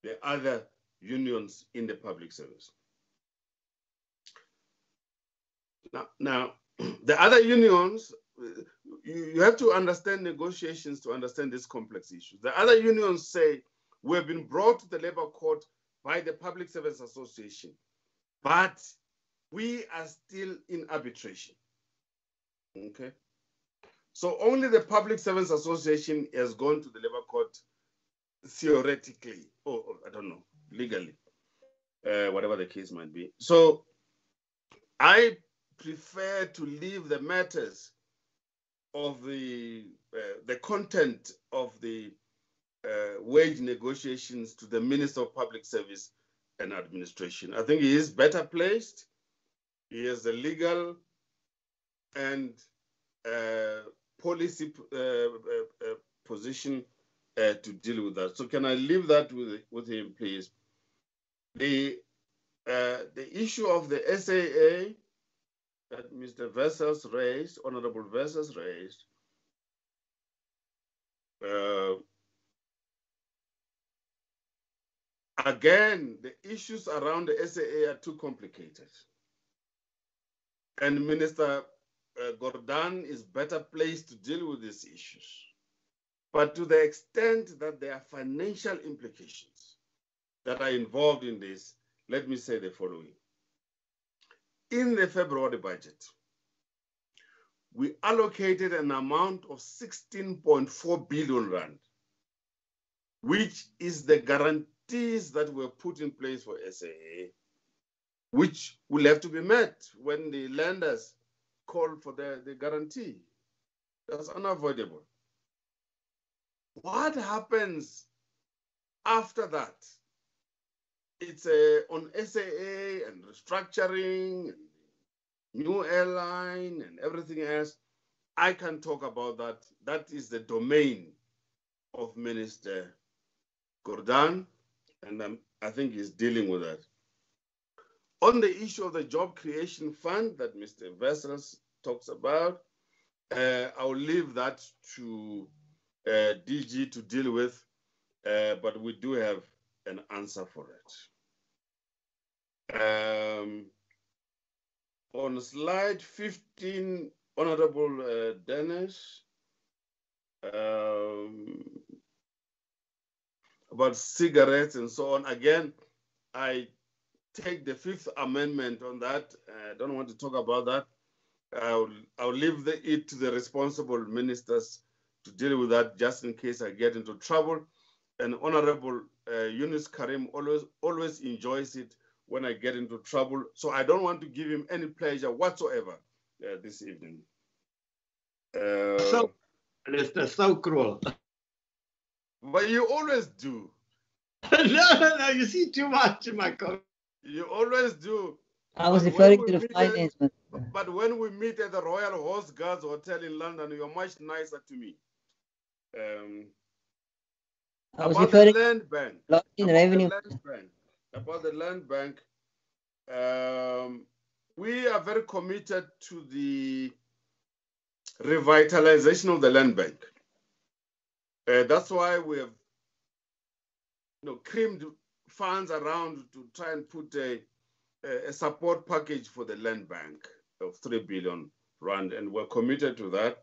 the other unions in the public service. Now, now the other unions, you, have to understand negotiations to understand this complex issue. The other unions say we have been brought to the labor court by the Public Service Association, but we are still in arbitration. Okay. So only the Public Service Association has gone to the labor court theoretically, or, or I don't know, legally, uh, whatever the case might be. So I prefer to leave the matters of the uh, the content of the uh, wage negotiations to the Minister of Public Service and Administration. I think he is better placed. He has the legal and uh, policy uh, uh, uh, position to deal with that. So can I leave that with, with him, please? The, the issue of the SAA that Mr. Wessels raised, Honorable Wessels raised, uh, Again, the issues around the SAA are too complicated. And Minister uh, Gordhan is better placed to deal with these issues. But to the extent that there are financial implications that are involved in this, let me say the following. In the February budget, we allocated an amount of 16.4 billion rand, which is the guarantees that were put in place for SAA, which will have to be met when the lenders call for the, the guarantee. That's unavoidable. What happens after that? It's a, on SAA and restructuring, and new airline and everything else. I can talk about that. That is the domain of Minister Gordhan, and um, I think he's dealing with that. On the issue of the job creation fund that Mr. Wessels talks about, uh, I'll leave that to uh, DG to deal with, uh, but we do have an answer for it. Um, on slide 15, Honorable uh, Dennis, um, about cigarettes and so on. Again, I take the Fifth Amendment on that. I don't want to talk about that. I'll, I'll leave the, it to the responsible ministers to deal with that just in case I get into trouble. And Honorable uh, Yunus Carrim always, always enjoys it when I get into trouble. So I don't want to give him any pleasure whatsoever uh, this evening. Uh, so, so cruel. But you always do. no, no, no, you see too much in my comment. You always do. I was But referring to the meet at- finance. But when we meet at the Royal Horse Guards Hotel in London, you're much nicer to me. Um, I was about referring the land bank. In about revenue. The land bank. About the land bank. Um, we are very committed to the revitalization of the land bank. Uh, that's why we have you know, creamed funds around to try and put a, a support package for the land bank of 3 billion rand, and we're committed to that.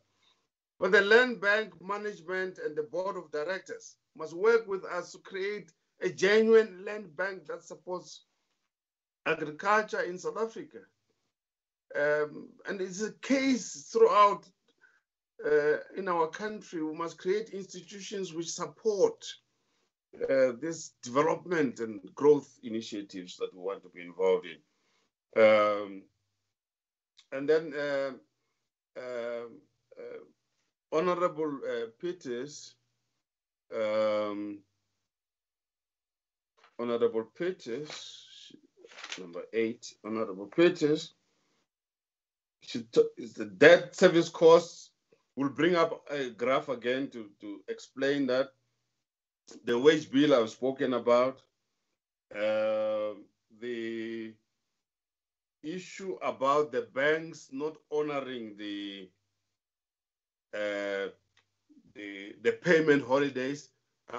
But the land bank management and the board of directors must work with us to create a genuine land bank that supports agriculture in South Africa. Um, and it's a case throughout uh, in our country. We must create institutions which support uh, this development and growth initiatives that we want to be involved in. Um, and then uh, um, uh, Honorable uh, Peters, um, Honorable Peters, number eight, Honorable Peters, is the debt service costs. We'll bring up a graph again to, to explain that. The wage bill I've spoken about, uh, the issue about the banks not honoring the uh, the the payment holidays.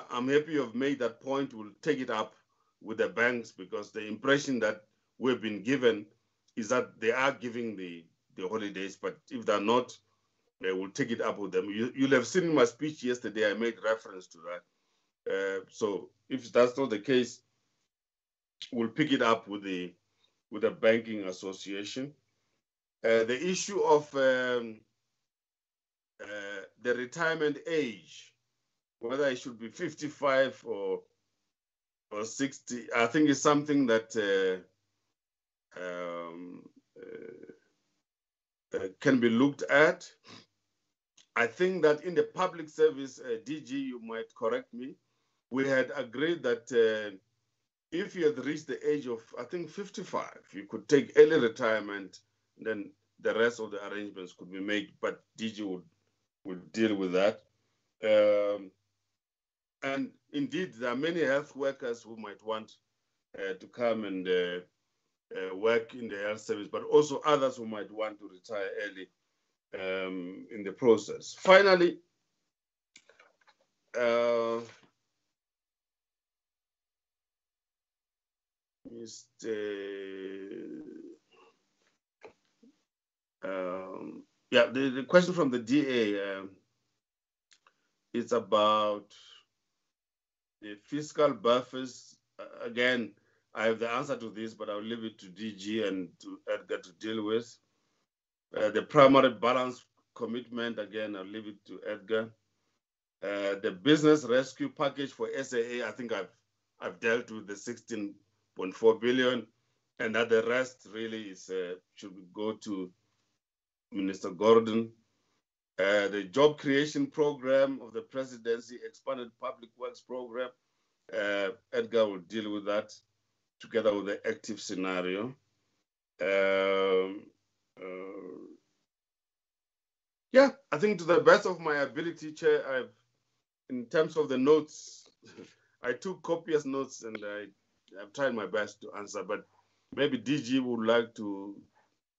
I'm happy you've made that point. We'll take it up with the banks because the impression that we've been given is that they are giving the the holidays, but if they're not, they will take it up with them. You, you'll have seen in my speech yesterday, I made reference to that. Uh, so if that's not the case, we'll pick it up with the with the banking association. Uh, the issue of um, uh, the retirement age, whether it should be 55 or or 60, I think is something that uh, um, uh, uh, can be looked at. I think that in the public service, DG, you might correct me, we had agreed that uh, if you had reached the age of, I think, 55, you could take early retirement, then the rest of the arrangements could be made, but DG would, would deal with that. Um, and indeed, there are many health workers who might want uh, to come and uh, uh, work in the health service, but also others who might want to retire early um, in the process. Finally, uh, Mr. Um, yeah, the, the question from the DA um, is about the fiscal buffers. Again, I have the answer to this, but I'll leave it to DG and to Edgar to deal with. Uh, the primary balance commitment, again, I'll leave it to Edgar. Uh, the business rescue package for SAA, I think I've I've dealt with the 16.4 billion, and that the rest really is uh, should go to Minister Gordhan. Uh, the job creation program of the presidency, expanded public works program, uh, Edgar will deal with that together with the active scenario. Um, uh, yeah, I think to the best of my ability, Chair, I've, in terms of the notes, I took copious notes and I, I've tried my best to answer, but maybe DG would like to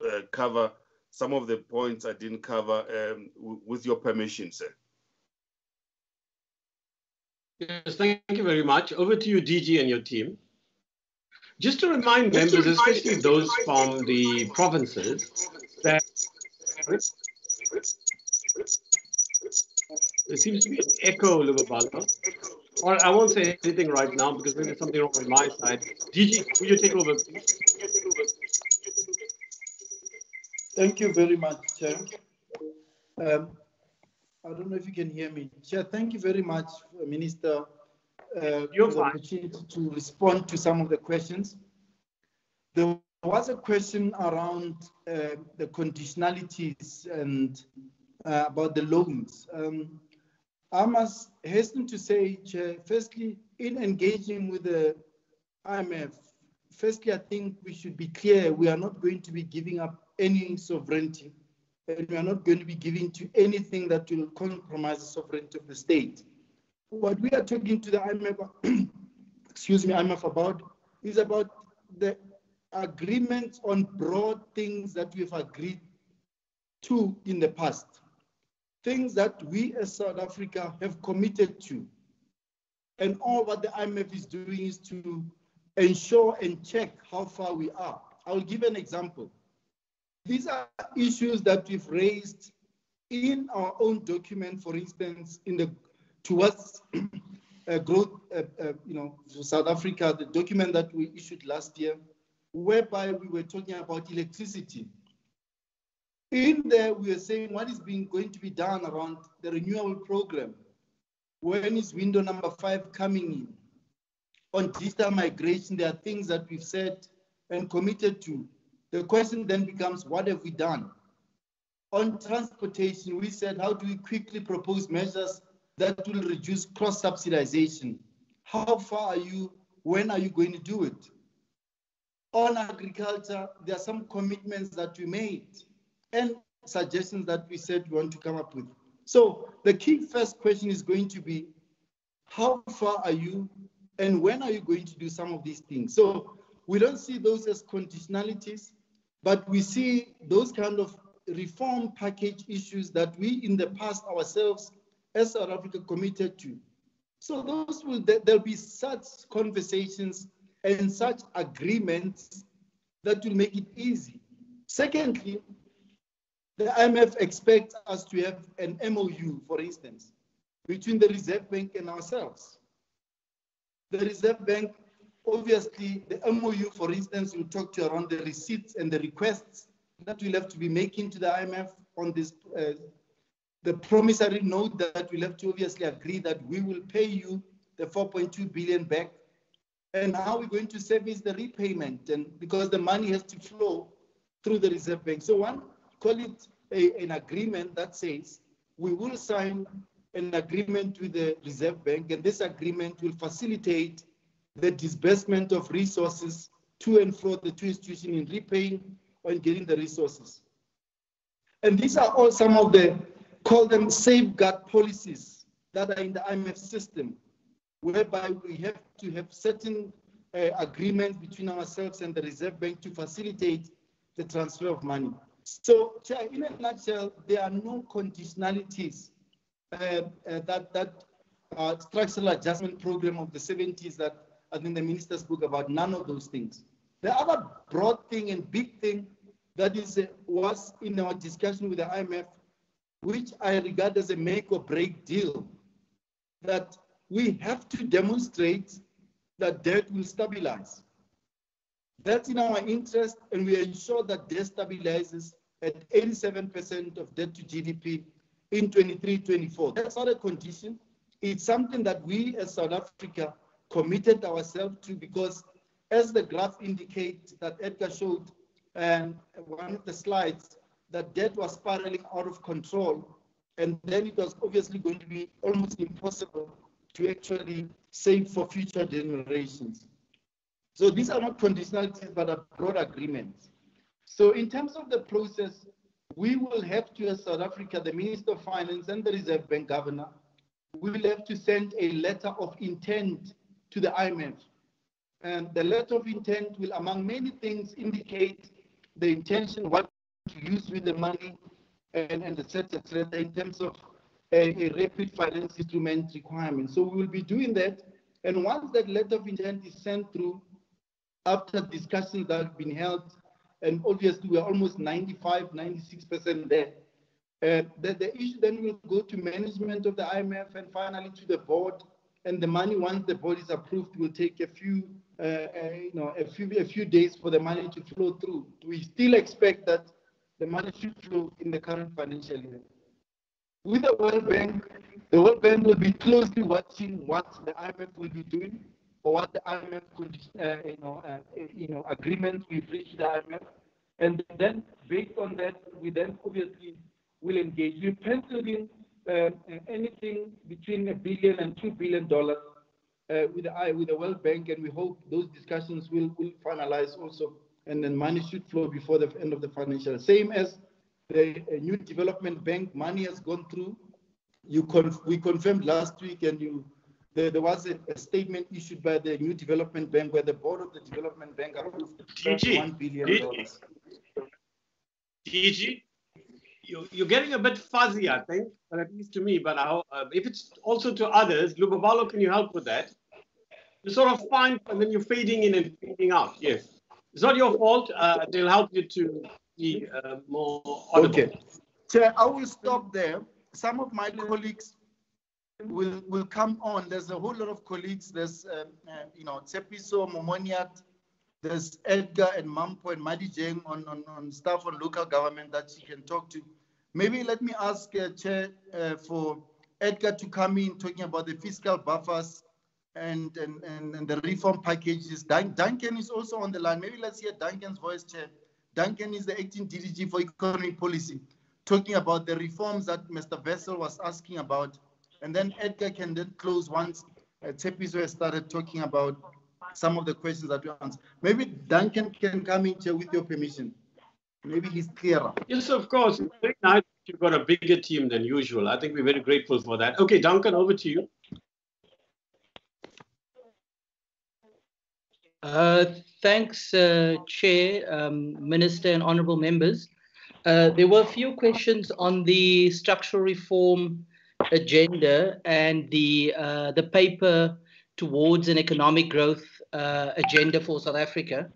uh, cover some of the points I didn't cover um, with your permission, sir. Yes, thank you very much. Over to you, DG and your team. Just to remind members, especially those from the provinces, that there seems to be an echo, Lubabalo. Or I won't say anything right now because there's something wrong on my side. DG, will you take over. Thank you very much, Chair. Um, I don't know if you can hear me. Chair, thank you very much, Minister, uh, You're for the opportunity to respond to some of the questions. There was a question around uh, the conditionalities and uh, about the loans. Um, I must hasten to say, Chair, firstly, in engaging with the IMF, firstly, I think we should be clear we are not going to be giving up any sovereignty, and we are not going to be giving to anything that will compromise the sovereignty of the state. What we are talking to the IMF, excuse me, IMF about is about the agreements on broad things that we've agreed to in the past, things that we as South Africa have committed to. And all what the IMF is doing is to ensure and check how far we are. I'll give an example. These are issues that we've raised in our own document, for instance, in the towards uh, growth, uh, uh, you know, South Africa, the document that we issued last year, whereby we were talking about electricity. In there, we are saying what is being going to be done around the renewable program. When is window number five coming in? On digital migration, there are things that we've said and committed to. The question then becomes, what have we done? On transportation, we said, how do we quickly propose measures that will reduce cross-subsidization? How far are you? When are you going to do it? On agriculture, there are some commitments that we made and suggestions that we said we want to come up with. So the key first question is going to be, how far are you and when are you going to do some of these things? So we don't see those as conditionalities. But we see those kind of reform package issues that we in the past ourselves as South Africa committed to. So those will there'll be such conversations and such agreements that will make it easy. Secondly, the IMF expects us to have an MOU, for instance, between the Reserve Bank and ourselves. The Reserve Bank Obviously, the MOU, for instance, will talk to around the receipts and the requests that we'll have to be making to the IMF on this, uh, the promissory note that we'll have to obviously agree that we will pay you the 4.2 billion back and how we're going to service the repayment and because the money has to flow through the reserve bank so one call it a, an agreement that says we will sign an agreement with the reserve bank and this agreement will facilitate the disbursement of resources to and fro the two institutions in repaying or in getting the resources. And these are all some of the, call them safeguard policies that are in the IMF system, whereby we have to have certain uh, agreements between ourselves and the Reserve Bank to facilitate the transfer of money. So, in a nutshell, there are no conditionalities uh, uh, that that uh, structural adjustment program of the 70s that I think the minister spoke about none of those things. The other broad thing and big thing that is uh, was in our discussion with the IMF, which I regard as a make or break deal, that we have to demonstrate that debt will stabilize. That's in our interest, and we ensure that debt stabilizes at 87% of debt to GDP in 23-24. That's not a condition. It's something that we as South Africa committed ourselves to because as the graph indicates that Edgar showed and one of the slides, that debt was spiraling out of control. And then it was obviously going to be almost impossible to actually save for future generations. So these are not conditionalities, but are broad agreements. So in terms of the process, we will have to, as South Africa, the Minister of Finance and the Reserve Bank Governor, we will have to send a letter of intent to the IMF. And the letter of intent will, among many things, indicate the intention, what to use with the money, and, and etc., etc., in terms of a, a rapid finance instrument requirement. So we will be doing that. And once that letter of intent is sent through, after discussions that have been held, and obviously we're almost 95, 96% there, uh, the, the issue then will go to management of the IMF and finally to the board. And the money, once the board is approved, will take a few, uh, uh, you know, a few, a few days for the money to flow through. We still expect that the money should flow in the current financial year. With the World Bank, the World Bank will be closely watching what the IMF will be doing what the IMF uh, you know, uh, you know, agreement we've reached the IMF. And then based on that, we then obviously will engage. We penciled in uh, anything between a billion and two billion dollars uh, with the with the World Bank, and we hope those discussions will will finalize also, and then money should flow before the end of the financial. Same as the new development bank money has gone through. You conf we confirmed last week, and you there, there was a, a, statement issued by the new development bank where the board of the development bank approved $1 billion. DG, DG, you, you're getting a bit fuzzy, I think, but at least to me. But uh, if it's also to others, Lubabalo, can you help with that? You sort of find, and then you're fading in and fading out. Yes. It's not your fault. Uh, they'll help you to be uh, more audible. Okay. So I will stop there. Some of my colleagues will will come on. There's a whole lot of colleagues. There's um, uh, you know Tsepiso, Momoniat, there's Edgar and Mampo and Malijeng on, on, on staff on local government that she can talk to. Maybe let me ask uh, Chair uh, for Edgar to come in talking about the fiscal buffers and, and, and, and the reform packages. Dun Duncan is also on the line. Maybe let's hear Duncan's voice, Chair. Duncan is the acting DDG for economic policy, talking about the reforms that Mr. Wessel was asking about and then Edgar can then close once uh, Tepiso has started talking about some of the questions that we answered. Maybe Duncan can come in here with your permission. Maybe he's clearer. Yes, of course. Very nice. You've got a bigger team than usual. I think we're very grateful for that. Okay, Duncan, over to you. Uh, thanks, uh, Chair, um, Minister, and honourable members. Uh, there were a few questions on the structural reform agenda and the uh, the paper towards an economic growth uh, agenda for South Africa.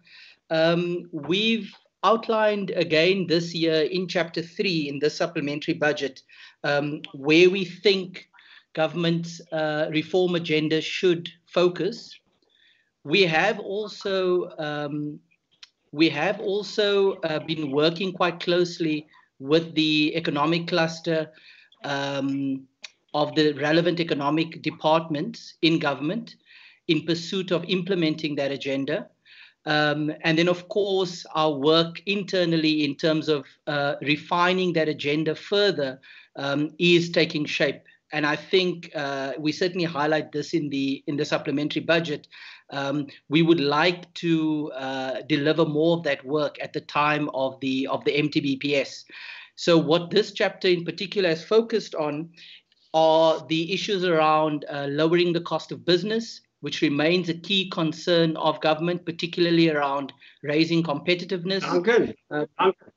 Um, we've outlined again this year in chapter three in the supplementary budget um, where we think government's uh, reform agenda should focus. We have also um, we have also uh, been working quite closely with the economic cluster um, of the relevant economic departments in government in pursuit of implementing that agenda. Um, and then, of course, our work internally in terms of uh, refining that agenda further um, is taking shape. And I think uh, we certainly highlight this in the in the supplementary budget. Um, we would like to uh, deliver more of that work at the time of the of the MTBPS. So, what this chapter in particular is focused on are the issues around uh, lowering the cost of business, which remains a key concern of government, particularly around raising competitiveness. Duncan, uh, Duncan,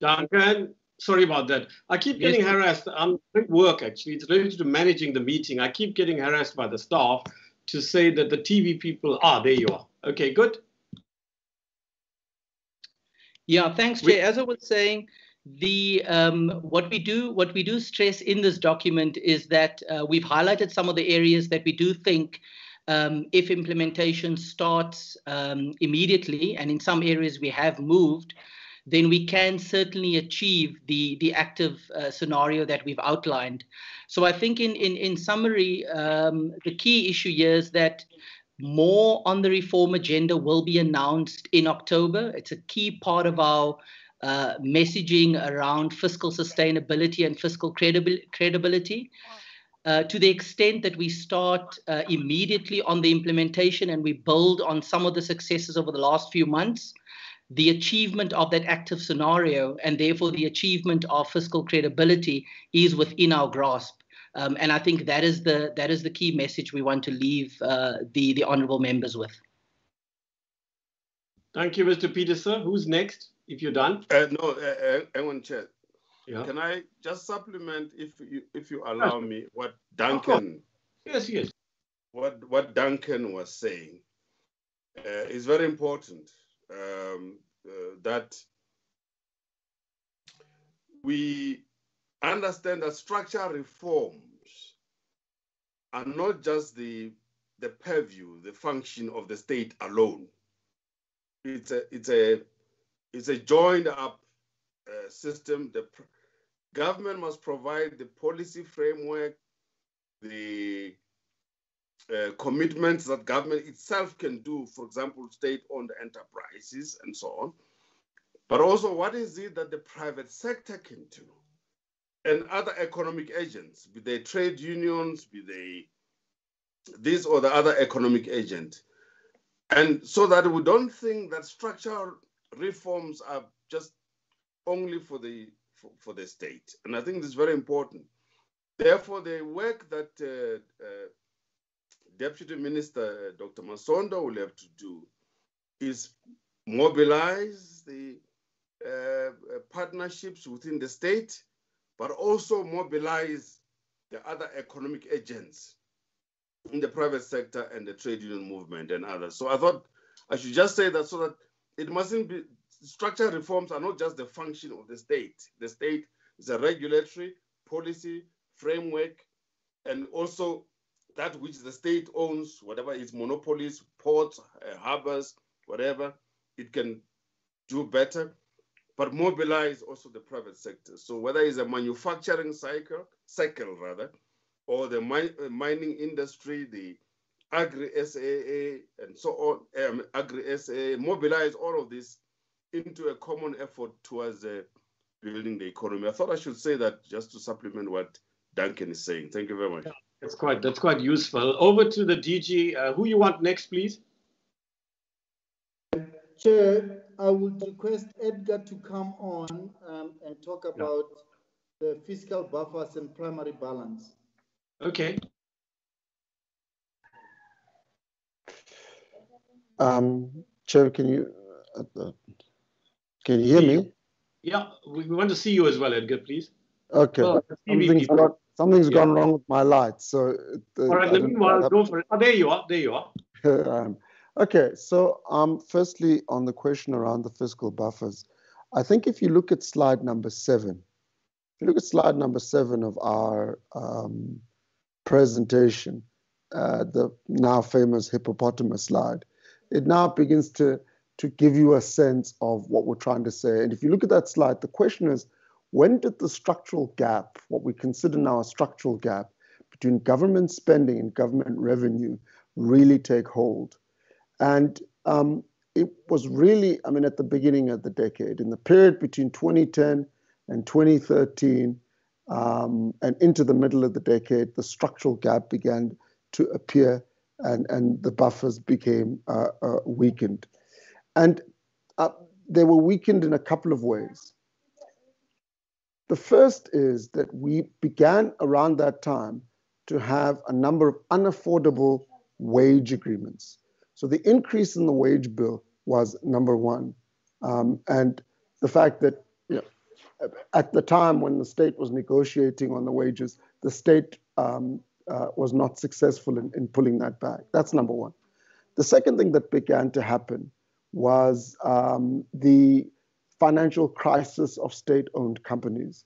Duncan, sorry about that. I keep getting yes, harassed. I'm doing work actually. It's related to managing the meeting. I keep getting harassed by the staff to say that the TV people, ah, there you are. Okay, good. Yeah, thanks, Jay. As I was saying, the um, what we do what we do stress in this document is that uh, we've highlighted some of the areas that we do think um, if implementation starts um, immediately, and in some areas we have moved, then we can certainly achieve the the active uh, scenario that we've outlined. So I think in in in summary, um, the key issue here is that more on the reform agenda will be announced in October. It's a key part of our uh, messaging around fiscal sustainability and fiscal credibil- credibility. Uh, to the extent that we start uh, immediately on the implementation and we build on some of the successes over the last few months, the achievement of that active scenario and therefore the achievement of fiscal credibility is within our grasp. Um, and I think that is the that is the key message we want to leave uh, the the honourable members with. Thank you, Mr. Peterson. Who's next? If you're done. Uh, no, uh, uh, Chair. Yeah. Can I just supplement, if you if you allow me, what Duncan? Yes, yes. What what Duncan was saying uh, is very important. Um, uh, that we understand that structural reforms are not just the the purview, the function of the state alone. It's a it's a it's a joined up uh, system. The government must provide the policy framework, the uh, commitments that government itself can do, for example, state-owned enterprises and so on. But also, what is it that the private sector can do? And other economic agents, be they trade unions, be they this or the other economic agent. And so that we don't think that structural reforms are just only for the for, for the state. And I think this is very important. Therefore, the work that uh, uh, Deputy Minister Dr. Masondo will have to do is mobilize the uh, uh, partnerships within the state, but also mobilize the other economic agents in the private sector and the trade union movement and others. So I thought I should just say that so that it mustn't be structural reforms are not just the function of the state. The state is a regulatory policy framework and also that which the state owns, whatever its monopolies, ports, uh, harbors, whatever, it can do better, but mobilize also the private sector. So whether it's a manufacturing cycle, cycle rather, or the mi uh, mining industry, the agri-SAA, and so on, um, agri-SAA, mobilize all of this into a common effort towards uh, building the economy. I thought I should say that just to supplement what Duncan is saying. Thank you very much. That's quite that's quite useful. Over to the DG. Uh, who you want next, please? Chair, I would request Edgar to come on um, and talk about yeah. the fiscal buffers and primary balance. Okay. Um, Chair, can you uh, can you hear me? Yeah, we, want to see you as well, Edgar, please. Okay. Well, something's, got, something's yeah. gone wrong with my light. So. Uh, All right, meanwhile, go for it. Oh, there you are. There you are. um, okay, so um, firstly, on the question around the fiscal buffers, I think if you look at slide number seven, if you look at slide number seven of our um, presentation, uh, the now famous hippopotamus slide, it now begins to to give you a sense of what we're trying to say. And if you look at that slide, the question is when did the structural gap, what we consider now a structural gap between government spending and government revenue, really take hold? And um, it was really, I mean, at the beginning of the decade, in the period between 2010 and 2013, um, and into the middle of the decade, the structural gap began to appear and, and the buffers became uh, uh, weakened. And uh, they were weakened in a couple of ways. The first is that we began around that time to have a number of unaffordable wage agreements. So the increase in the wage bill was number one. Um, and the fact that you know, at the time when the state was negotiating on the wages, the state um, uh, was not successful in, in pulling that back. That's number one. The second thing that began to happen was um, the financial crisis of state owned companies.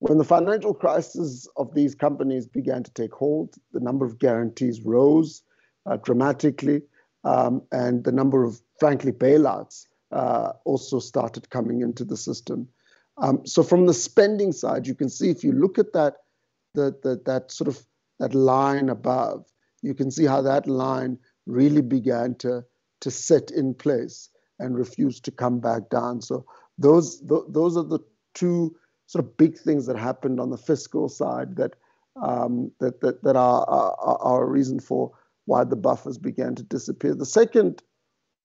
When the financial crisis of these companies began to take hold, the number of guarantees rose uh, dramatically, um, and the number of, frankly, bailouts uh, also started coming into the system. Um, so, from the spending side, you can see if you look at that, the, the, that sort of that line above, you can see how that line really began to, to set in place and refuse to come back down. So, those, th- those are the two sort of big things that happened on the fiscal side that um, that, that, that are, are, are a reason for why the buffers began to disappear. The second,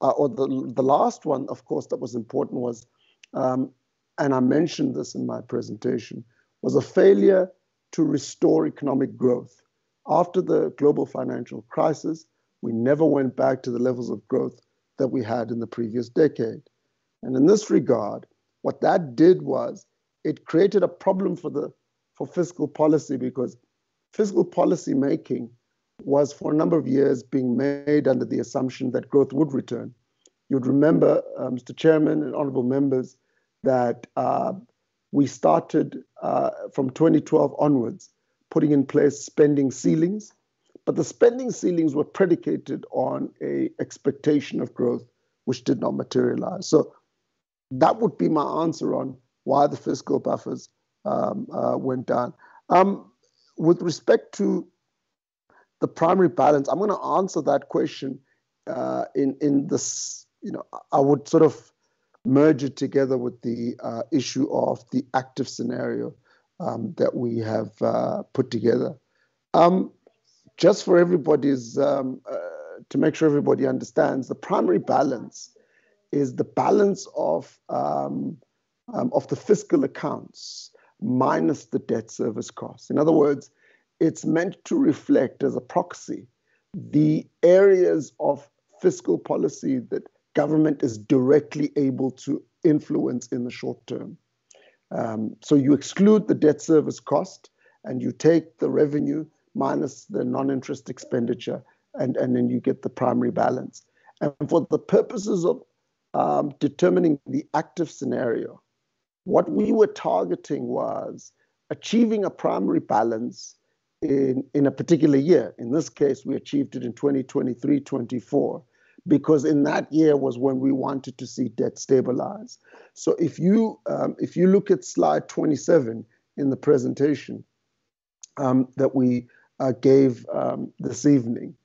uh, or the, the last one, of course, that was important was, um, and I mentioned this in my presentation, was a failure to restore economic growth. After the global financial crisis, we never went back to the levels of growth that we had in the previous decade. And in this regard, what that did was it created a problem for the for fiscal policy because fiscal policy making was for a number of years being made under the assumption that growth would return. You'd remember, uh, Mr. Chairman and honorable members, that uh, we started uh, from 2012 onwards putting in place spending ceilings, but the spending ceilings were predicated on a expectation of growth which did not materialize. So that would be my answer on why the fiscal buffers um, uh, went down. Um, with respect to the primary balance, I'm going to answer that question uh, in in this. You know, I would sort of merge it together with the uh, issue of the active scenario um, that we have uh, put together. Um, just for everybody's um, uh, to make sure everybody understands, the primary balance is the balance of um, um, of the fiscal accounts minus the debt service costs. In other words, it's meant to reflect as a proxy the areas of fiscal policy that government is directly able to influence in the short term. Um, so you exclude the debt service cost and you take the revenue minus the non interest expenditure, and, and then you get the primary balance. And for the purposes of um, determining the active scenario, what we were targeting was achieving a primary balance in, in a particular year. In this case, we achieved it in 2023 24, because in that year was when we wanted to see debt stabilize. So if you, um, if you look at slide 27 in the presentation um, that we uh, gave um, this evening,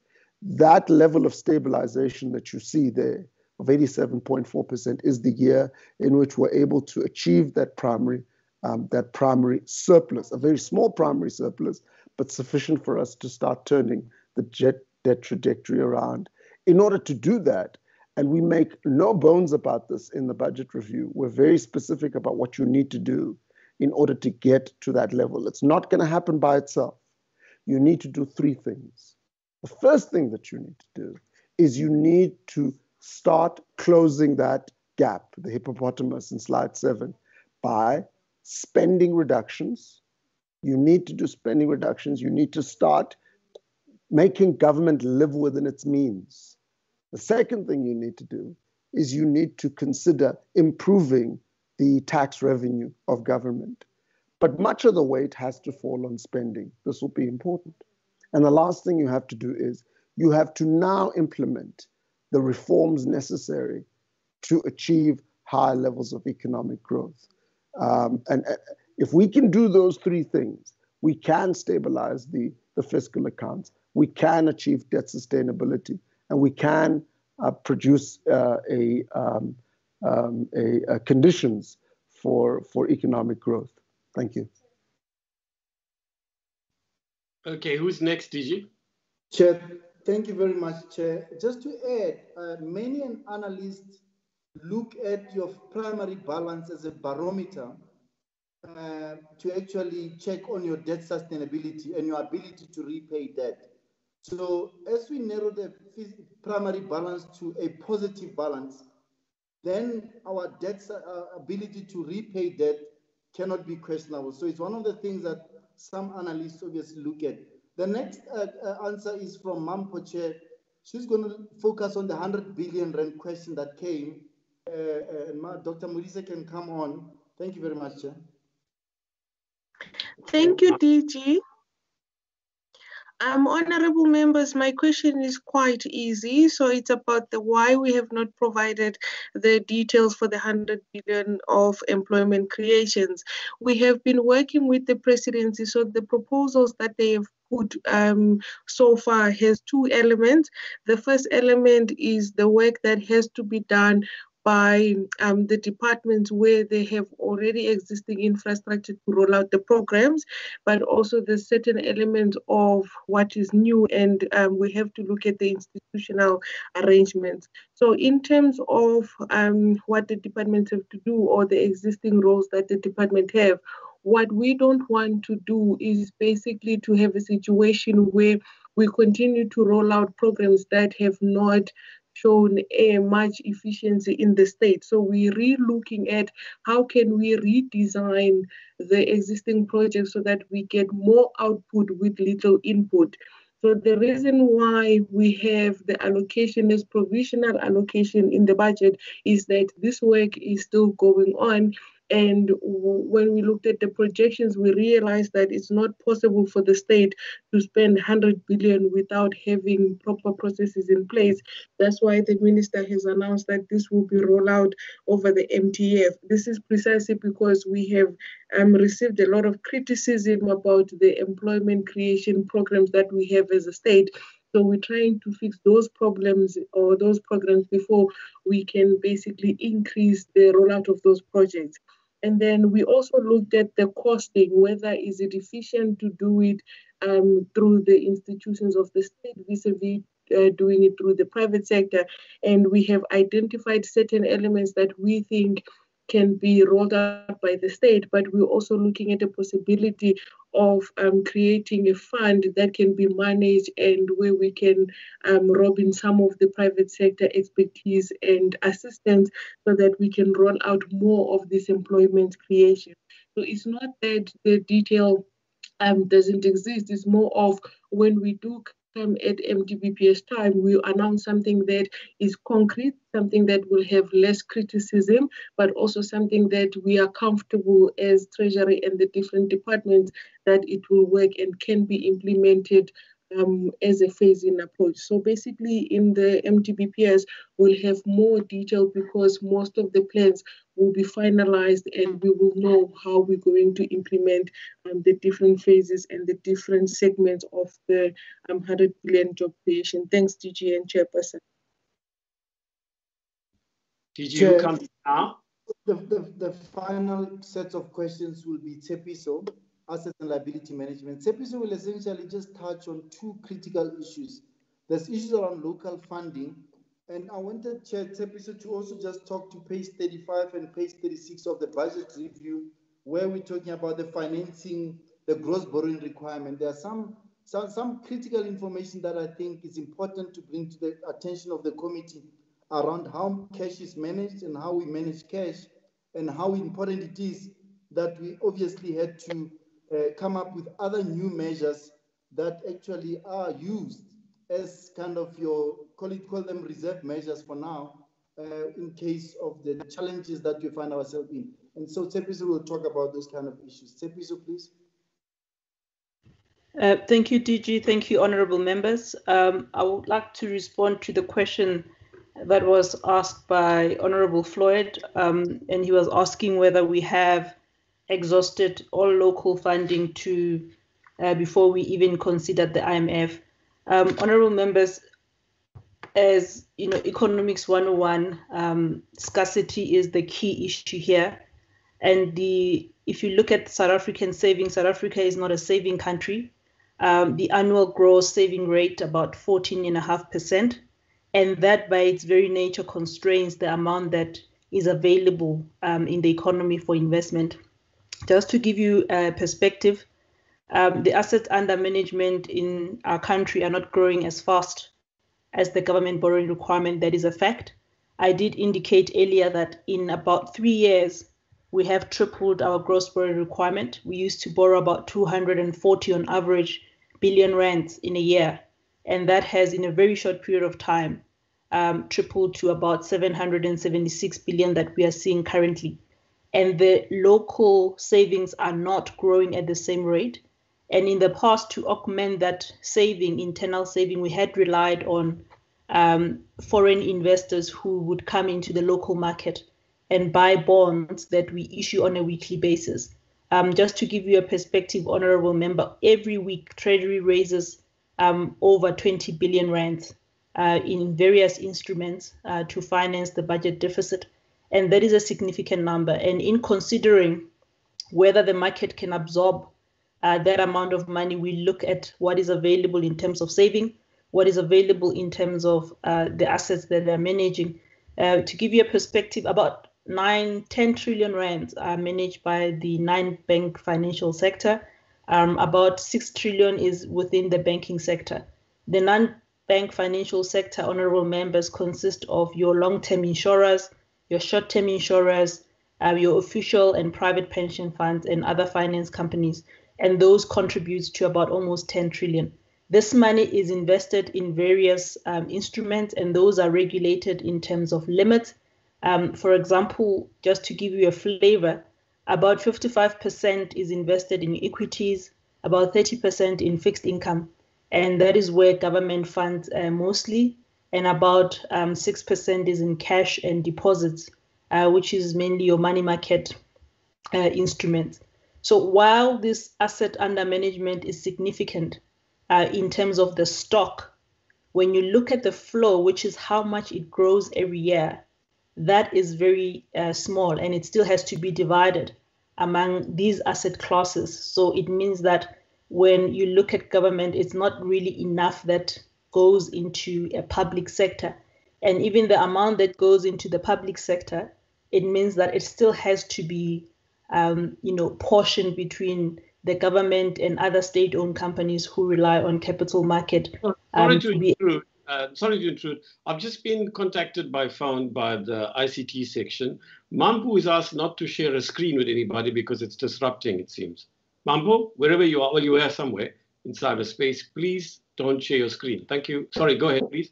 that level of stabilization that you see there of 87.4% is the year in which we're able to achieve that primary um, that primary surplus, a very small primary surplus, but sufficient for us to start turning the jet debt trajectory around. In order to do that, and we make no bones about this in the budget review, we're very specific about what you need to do in order to get to that level. It's not going to happen by itself. You need to do three things. The first thing that you need to do is you need to start closing that gap, the hippopotamus in slide seven, by spending reductions. You need to do spending reductions. You need to start making government live within its means. The second thing you need to do is you need to consider improving the tax revenue of government. But much of the weight has to fall on spending. This will be important. And the last thing you have to do is you have to now implement the reforms necessary to achieve high levels of economic growth. Um, and uh, if we can do those three things, we can stabilize the, the fiscal accounts, we can achieve debt sustainability, and we can uh, produce uh, a, um, um, a, a, conditions for, for economic growth. Thank you. Okay, who's next, DG? Chair, Thank you very much, Chair. Just to add, uh, many an analysts look at your primary balance as a barometer uh, to actually check on your debt sustainability and your ability to repay debt. So as we narrow the primary balance to a positive balance, then our debt uh, ability to repay debt cannot be questionable. So it's one of the things that some analysts obviously look at. The next uh, uh, answer is from Mampoche. She's going to focus on the 100 billion rand question that came uh, uh, Dr. Modise can come on. Thank you very much, Chair. Thank you, DG. Um, honorable members, my question is quite easy. So it's about the why we have not provided the details for the 100 billion of employment creations. We have been working with the presidency, so the proposals that they have put um, so far has two elements. The first element is the work that has to be done by um, the departments where they have already existing infrastructure to roll out the programs, but also the certain elements of what is new, and um, we have to look at the institutional arrangements. So, in terms of um, what the departments have to do or the existing roles that the department have, what we don't want to do is basically to have a situation where we continue to roll out programs that have not shown a much efficiency in the state. So we're re-looking at how can we redesign the existing projects so that we get more output with little input. So the reason why we have the allocation as provisional allocation in the budget is that this work is still going on and when we looked at the projections, we realized that it's not possible for the state to spend 100 billion without having proper processes in place. That's why the minister has announced that this will be rolled out over the MTEF. This is precisely because we have um, received a lot of criticism about the employment creation programs that we have as a state. So we're trying to fix those problems or those programs before we can basically increase the rollout of those projects. And then we also looked at the costing, whether is it efficient to do it um, through the institutions of the state vis-a-vis uh, doing it through the private sector. And we have identified certain elements that we think can be rolled out by the state, but we're also looking at the possibility of um, creating a fund that can be managed and where we can um, rob in some of the private sector expertise and assistance so that we can roll out more of this employment creation. So it's not that the detail um, doesn't exist, it's more of when we do time at MTBPS time, we announce something that is concrete, something that will have less criticism, but also something that we are comfortable as Treasury and the different departments that it will work and can be implemented um, as a phasing approach. So basically, in the MTBPS, we'll have more detail because most of the plans will be finalized and we will know how we're going to implement um, the different phases and the different segments of the um, 100 billion job creation. Thanks, DG and Chairperson. DG, you come now? The, the, the final set of questions will be Tshepiso asset and liability management. Tshepiso will essentially just touch on two critical issues. There's issues around local funding, and I wanted Chair Tshepiso to also just talk to page 35 and page 36 of the budget review, where we're talking about the financing, the gross borrowing requirement. There are some, some, some critical information that I think is important to bring to the attention of the committee around how cash is managed and how we manage cash and how important it is that we obviously had to uh, come up with other new measures that actually are used as kind of your, call, it, call them reserve measures for now, uh, in case of the challenges that we find ourselves in. And so Tshepiso will talk about those kind of issues. Tshepiso, please. Uh, thank you, DG. Thank you, honorable members. Um, I would like to respond to the question that was asked by Honorable Floyd, um, and he was asking whether we have exhausted all local funding to uh, before we even considered the IMF. Um, honorable members, as you know, economics 101, um, scarcity is the key issue here. And the if you look at South African savings, South Africa is not a saving country. Um, the annual gross saving rate about 14.5%, and that by its very nature constrains the amount that is available um, in the economy for investment. Just to give you a perspective, um, the assets under management in our country are not growing as fast as the government borrowing requirement. That is a fact. I did indicate earlier that in about three years, we have tripled our gross borrowing requirement. We used to borrow about 240 on average billion rands in a year, and that has, in a very short period of time, um, tripled to about 776 billion that we are seeing currently. And the local savings are not growing at the same rate. And in the past, to augment that saving, internal saving, we had relied on um, foreign investors who would come into the local market and buy bonds that we issue on a weekly basis. Um, just to give you a perspective, honorable member, every week Treasury raises um, over 20 billion rands uh, in various instruments uh, to finance the budget deficit. And that is a significant number. And in considering whether the market can absorb uh, that amount of money, we look at what is available in terms of saving, what is available in terms of uh, the assets that they're managing. Uh, to give you a perspective, about 9, 10 trillion rands are managed by the non bank financial sector. Um, about 6 trillion is within the banking sector. The non bank financial sector honorable members consist of your long-term insurers, your short-term insurers, uh, your official and private pension funds, and other finance companies, and those contributes to about almost 10 trillion. This money is invested in various um, instruments, and those are regulated in terms of limits. Um, for example, just to give you a flavor, about 55% is invested in equities, about 30% in fixed income, and that is where government funds uh, mostly, and about um, 6% is in cash and deposits, uh, which is mainly your money market uh, instruments. So while this asset under management is significant uh, in terms of the stock, when you look at the flow, which is how much it grows every year, that is very uh, small and it still has to be divided among these asset classes. So it means that when you look at government, it's not really enough that goes into a public sector. And even the amount that goes into the public sector, it means that it still has to be, um, you know, portion between the government and other state-owned companies who rely on capital market. Um, sorry to, intrude. Uh, sorry to intrude. I've just been contacted by phone by the ICT section. Mampho is asked not to share a screen with anybody because it's disrupting, it seems. Mambo, wherever you are, well, you are somewhere in cyberspace, please don't share your screen. Thank you. Sorry, go ahead, please.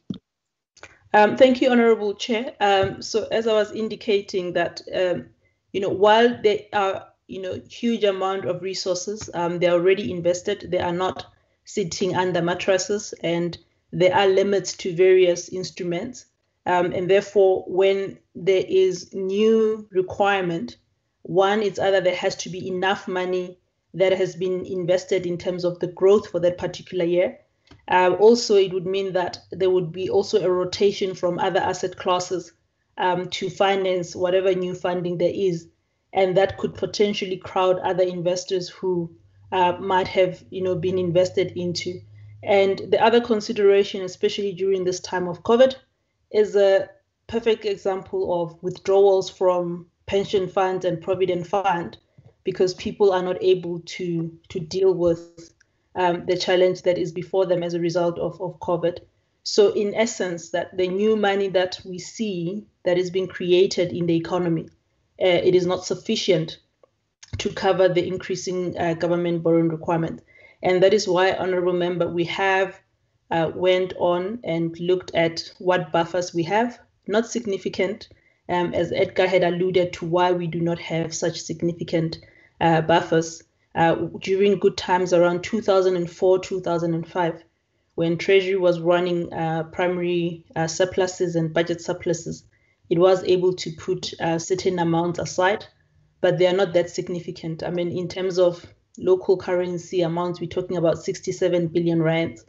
Um, thank you, Honorable Chair. Um, so as I was indicating that, um, you know, while there are, you know, huge amount of resources, um, they're already invested, they are not sitting under mattresses and there are limits to various instruments. Um, and therefore, when there is new requirement, one, it's either there has to be enough money that has been invested in terms of the growth for that particular year. Uh, also, it would mean that there would be also a rotation from other asset classes um, to finance whatever new funding there is, and that could potentially crowd other investors who uh, might have, you know, been invested into. And the other consideration, especially during this time of COVID, is a perfect example of withdrawals from pension funds and provident fund because people are not able to to deal with um, the challenge that is before them as a result of, of COVID. So in essence, that the new money that we see that is being created in the economy, uh, it is not sufficient to cover the increasing uh, government borrowing requirement. And that is why, Honorable Member, we have uh, went on and looked at what buffers we have, not significant, um, as Edgar had alluded to why we do not have such significant uh, buffers uh, during good times around 2004, 2005, when Treasury was running uh, primary surpluses and budget surpluses. It was able to put uh, certain amounts aside, but they are not that significant. I mean, in terms of local currency amounts, we're talking about 67 billion rands.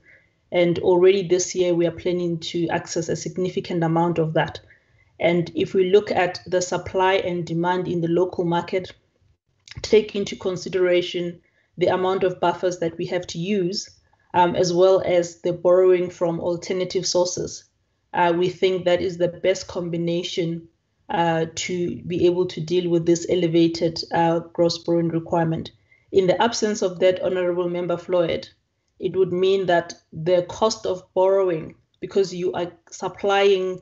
And already this year, we are planning to access a significant amount of that. And if we look at the supply and demand in the local market, take into consideration the amount of buffers that we have to use, um, as well as the borrowing from alternative sources. Uh, we think that is the best combination uh, to be able to deal with this elevated uh, gross borrowing requirement. In the absence of that, Honorable Member Floyd, it would mean that the cost of borrowing, because you are supplying,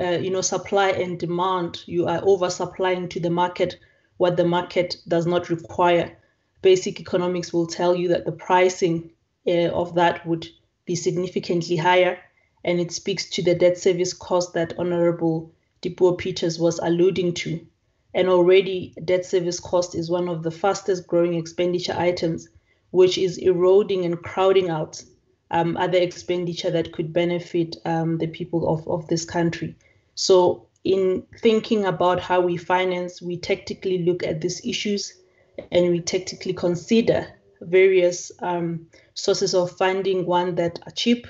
uh, you know, supply and demand, you are oversupplying to the market what the market does not require. Basic economics will tell you that the pricing uh, of that would be significantly higher. And it speaks to the debt service cost that Honorable Dipuo Peters was alluding to. And already, debt service cost is one of the fastest growing expenditure items, which is eroding and crowding out um, other expenditure that could benefit um, the people of, of this country. So, in thinking about how we finance, we tactically look at these issues and we tactically consider various um, sources of funding one that are cheap,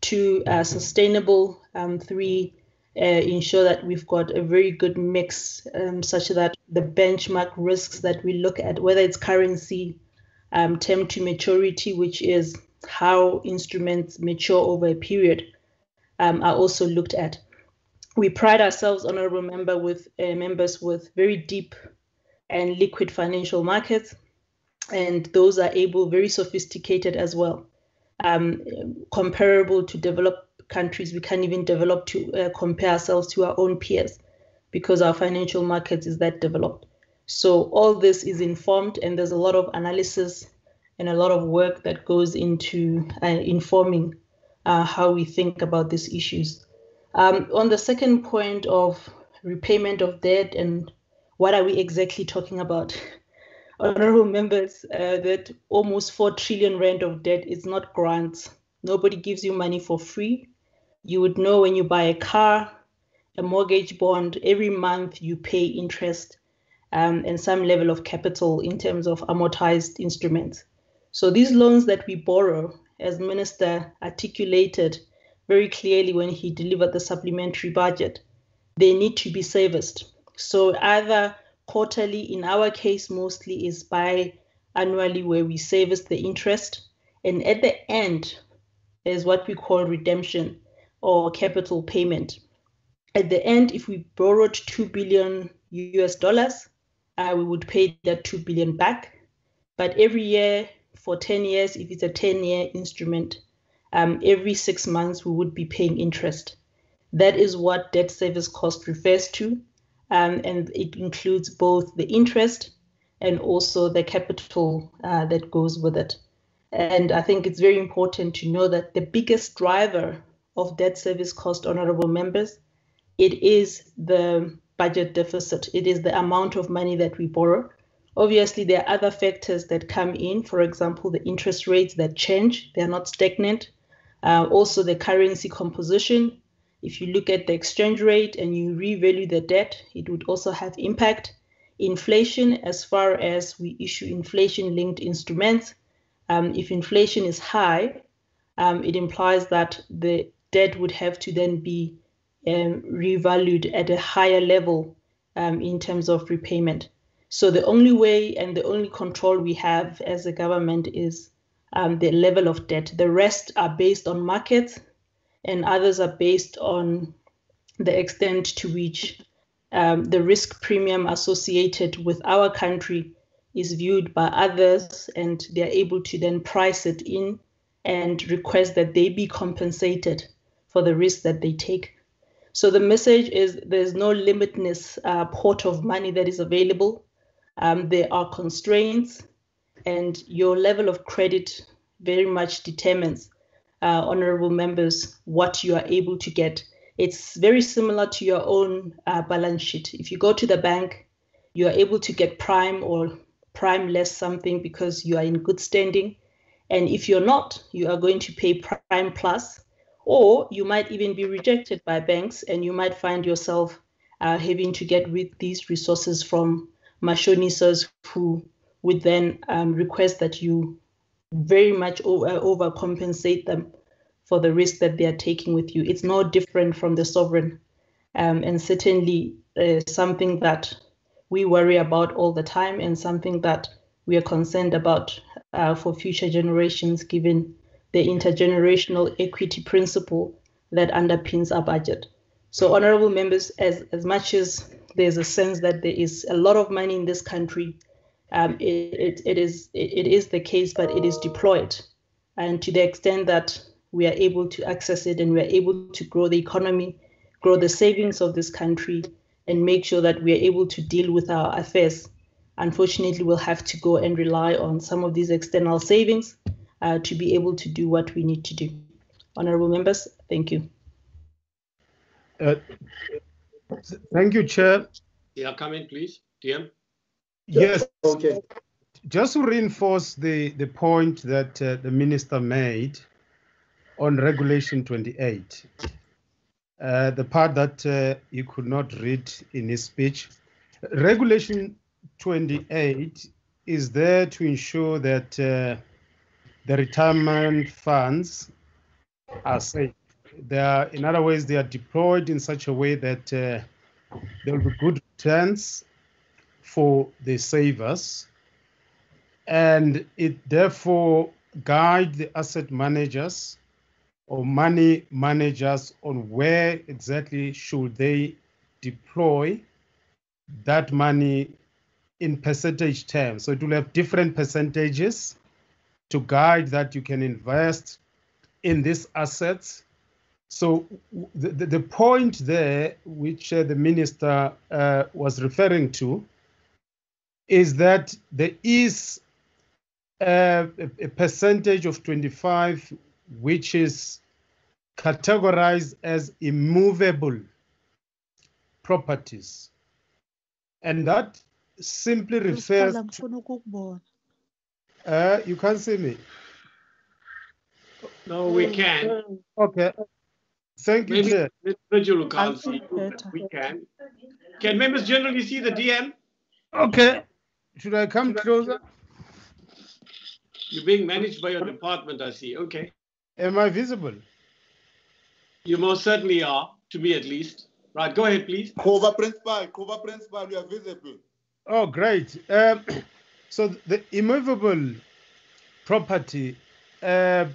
two are sustainable, um, three uh, ensure that we've got a very good mix um, such that the benchmark risks that we look at, whether it's currency, um, term to maturity, which is how instruments mature over a period, um, are also looked at. We pride ourselves, honorable member, with uh, members with very deep and liquid financial markets, and those are able, very sophisticated as well, um, comparable to developed countries. We can't even develop to uh, compare ourselves to our own peers because our financial markets is that developed. So all this is informed, and there's a lot of analysis and a lot of work that goes into uh, informing uh, how we think about these issues. Um, on the second point of repayment of debt and what are we exactly talking about? Honorable members, uh, that almost 4 trillion rand of debt is not grants. Nobody gives you money for free. You would know when you buy a car, a mortgage bond, every month you pay interest um, and some level of capital in terms of amortized instruments. So these loans that we borrow, as Minister articulated very clearly when he delivered the supplementary budget, they need to be serviced. So either quarterly, in our case, mostly is bi-annually where we service the interest. And at the end is what we call redemption or capital payment. At the end, if we borrowed 2 billion US dollars, uh, we would pay that 2 billion back. But every year for 10 years, if it's a 10 year instrument, um, every six months we would be paying interest. That is what debt service cost refers to. Um, and it includes both the interest and also the capital uh, that goes with it. And I think it's very important to know that the biggest driver of debt service cost, honorable members, it is the budget deficit. It is the amount of money that we borrow. Obviously, there are other factors that come in. For example, the interest rates that change, they're not stagnant. Uh, also, the currency composition. If you look at the exchange rate and you revalue the debt, it would also have impact. Inflation, as far as we issue inflation linked instruments, um, if inflation is high, um, it implies that the debt would have to then be um, revalued at a higher level um, in terms of repayment. So the only way and the only control we have as a government is um, the level of debt. The rest are based on markets, and others are based on the extent to which um, the risk premium associated with our country is viewed by others, and they're able to then price it in and request that they be compensated for the risk that they take. So the message is there's no limitless uh, pot of money that is available. Um, there are constraints, and your level of credit very much determines, uh, honorable members, what you are able to get. It's very similar to your own uh, balance sheet. If you go to the bank, you are able to get prime or prime less something because you are in good standing. And if you're not, you are going to pay prime plus or you might even be rejected by banks and you might find yourself uh, having to get with these resources from mashonisas who would then um, request that you very much over, uh, overcompensate them for the risk that they are taking with you. It's no different from the sovereign, um, and certainly uh, something that we worry about all the time, and something that we are concerned about uh, for future generations, given the intergenerational equity principle that underpins our budget. So, honorable members, as, as much as there's a sense that there is a lot of money in this country, um, it, it, it, is, it, it is the case, but it is deployed. And to the extent that we are able to access it and we are able to grow the economy, grow the savings of this country, and make sure that we are able to deal with our affairs, unfortunately, we'll have to go and rely on some of these external savings uh, to be able to do what we need to do. honorable members. Thank you. Uh, thank you, Chair. Yeah, come in, please. DM. Yes. Okay. Just to reinforce the, the point that uh, the minister made on Regulation 28, uh, the part that uh, you could not read in his speech. Regulation 28 is there to ensure that uh, the retirement funds are safe. They are, in other words, they are deployed in such a way that uh, there will be good returns for the savers, and it therefore guide the asset managers or money managers on where exactly should they deploy that money in percentage terms. So it will have different percentages to guide that you can invest in these assets. So the, the, point there, which uh, the minister uh, was referring to, is that there is uh, a, a percentage of 25 which is categorized as immovable properties. And that simply refers to, uh, you can't see me. No, we can. Okay. Thank you, Maybe Chair. Virgil can't see. We can. Can members generally see the DM? Okay. Should I come closer? You're being managed by your department, I see. Okay. Am I visible? You most certainly are, to me at least. Right, go ahead, please. Cover principal, cover principal, you are visible. Oh, great. Um, so the immovable property uh,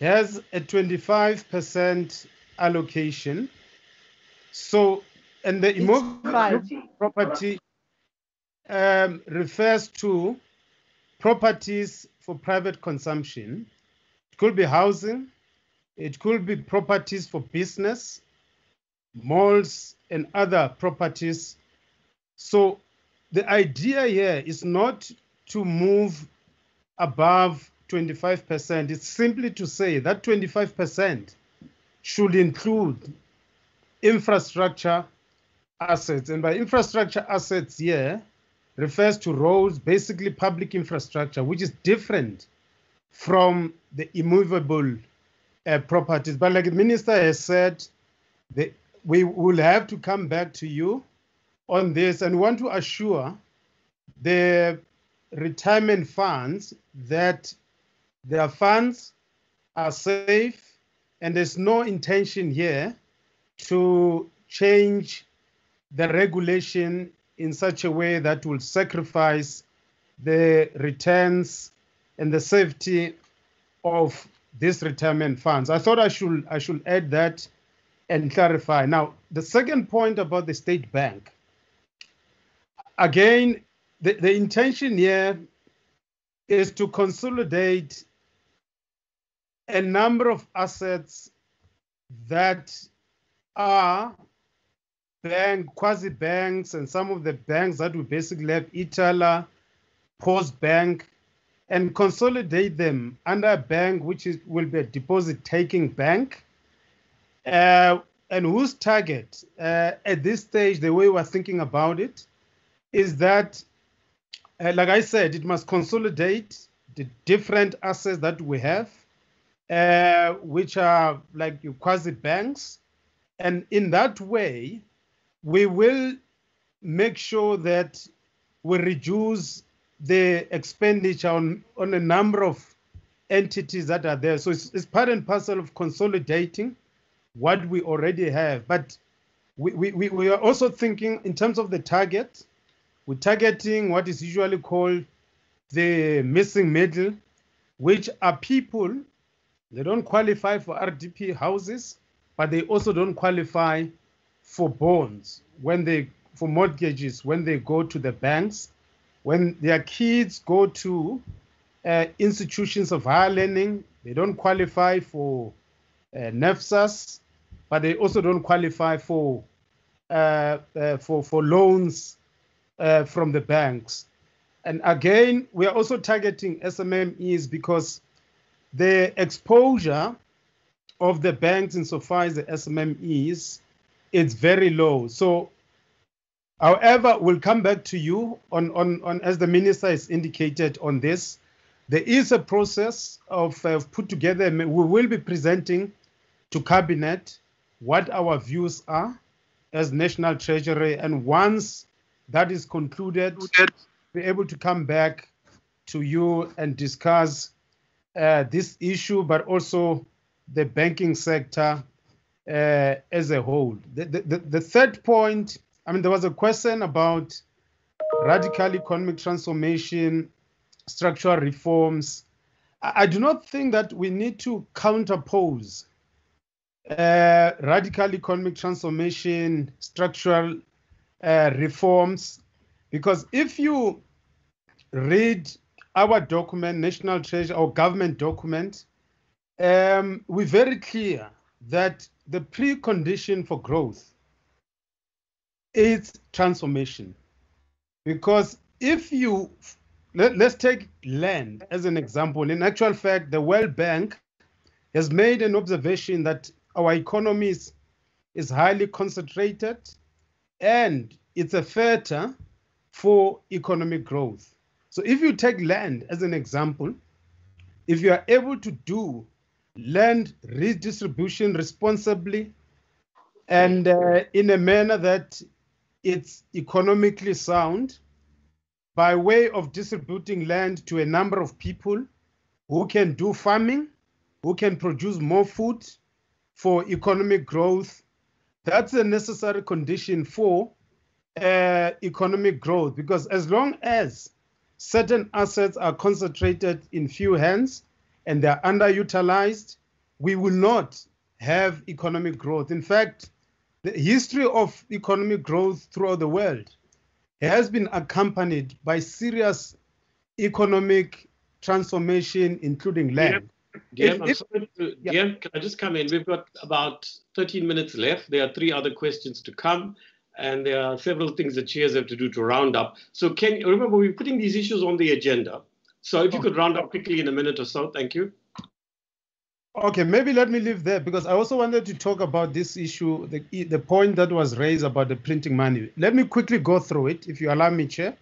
has a 25% allocation. So, and the immovable property um, refers to properties for private consumption. It could be housing, it could be properties for business, malls, and other properties. So the idea here is not to move above 25%. It's simply to say that 25% should include infrastructure assets. And by infrastructure assets here refers to roads, basically public infrastructure, which is different from the immovable uh, properties. But like the minister has said, the, we will have to come back to you on this and want to assure the retirement funds that their funds are safe and there's no intention here to change the regulation in such a way that will sacrifice the returns and the safety of these retirement funds. I thought I should I should add that and clarify. Now, the second point about the state bank. Again, the, the intention here is to consolidate a number of assets that are bank, quasi banks, and some of the banks that we basically have Ithala, Post Bank, and consolidate them under a bank which is, will be a deposit taking bank. Uh, and whose target uh, at this stage, the way we're thinking about it, is that, uh, like I said, it must consolidate the different assets that we have, uh, which are like quasi banks. And in that way, we will make sure that we reduce the expenditure on, on a number of entities that are there. So it's, it's part and parcel of consolidating what we already have. But we, we, we are also thinking in terms of the target, we're targeting what is usually called the missing middle, which are people, they don't qualify for RDP houses, but they also don't qualify for bonds when they for mortgages when they go to the banks when their kids go to uh, institutions of higher learning they don't qualify for uh, NSFAS, but they also don't qualify for uh, uh for for loans uh, from the banks. And again we are also targeting SMMEs because the exposure of the banks insofar as the SMMEs, it's very low. So, however, we'll come back to you on, on, on as the minister has indicated on this. There is a process of uh, put together. We will be presenting to cabinet what our views are as National Treasury, and once that is concluded, be able to come back to you and discuss uh, this issue, but also the banking sector uh, as a whole. The, the, the third point, I mean, there was a question about radical economic transformation, structural reforms. I, I do not think that we need to counterpose uh, radical economic transformation, structural uh, reforms, because if you read our document, National Treasury, or government document, um, we're very clear that the precondition for growth is transformation. Because if you, let, us take land as an example. In actual fact, the World Bank has made an observation that our economy is, is highly concentrated and it's a filter for economic growth. So if you take land as an example, if you are able to do land redistribution responsibly and uh, in a manner that it's economically sound by way of distributing land to a number of people who can do farming, who can produce more food for economic growth. That's a necessary condition for uh, economic growth because as long as certain assets are concentrated in few hands and they're underutilized, we will not have economic growth. In fact, the history of economic growth throughout the world has been accompanied by serious economic transformation, including land. If, if, to, yeah. Can I just come in? We've got about 13 minutes left. There are three other questions to come and there are several things the chairs have to do to round up. So can remember we're putting these issues on the agenda. So if you could round up quickly in a minute or so, thank you. Okay, maybe let me leave there because I also wanted to talk about this issue, the, the point that was raised about the printing money. Let me quickly go through it, if you allow me, Chair.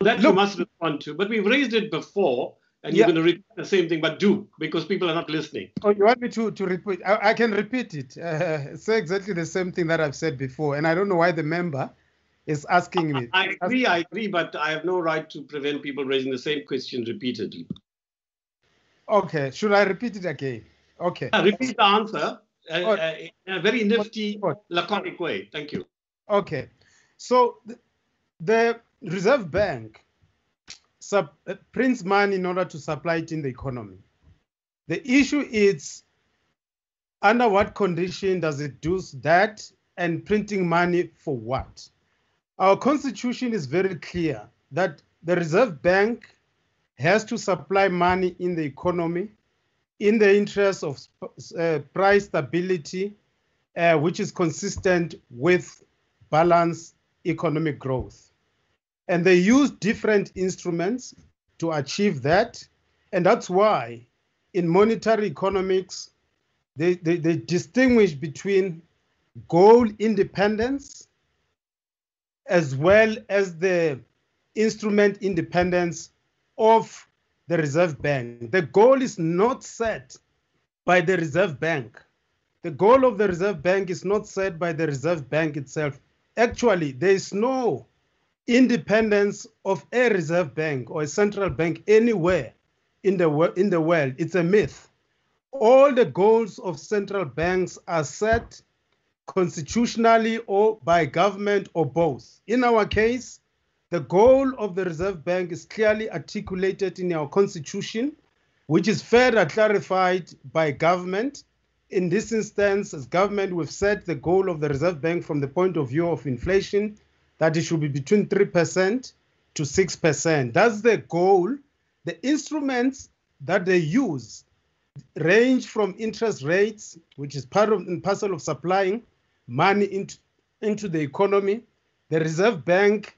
That Look, you must respond to, but we've raised it before, and yeah. you're going to repeat the same thing, but do because people are not listening. Oh, you want me to to repeat? I, I can repeat it. Uh, say exactly the same thing that I've said before, and I don't know why the member is asking me. I, I agree, I agree, but I have no right to prevent people raising the same question repeatedly. Okay, should I repeat it again? Okay. Uh, repeat the answer uh, uh, in a very nifty, laconic way. Thank you. Okay, so the, the Reserve Bank sub, uh, prints money in order to supply it in the economy. The issue is under what condition does it do that and printing money for what? Our constitution is very clear that the Reserve Bank has to supply money in the economy in the interest of uh, price stability, uh, which is consistent with balanced economic growth. And they use different instruments to achieve that. And that's why in monetary economics, they, they, they distinguish between goal independence as well as the instrument independence of the Reserve Bank. The goal is not set by the Reserve Bank. The goal of the Reserve Bank is not set by the Reserve Bank itself. Actually, there is no independence of a reserve bank or a central bank anywhere in the, in the world. It's a myth. All the goals of central banks are set constitutionally or by government or both. In our case, the goal of the Reserve Bank is clearly articulated in our constitution, which is further clarified by government. In this instance, as government, we've set the goal of the Reserve Bank from the point of view of inflation that it should be between 3% to 6%. That's the goal. The instruments that they use range from interest rates, which is part of and parcel of supplying money into, into the economy, the Reserve Bank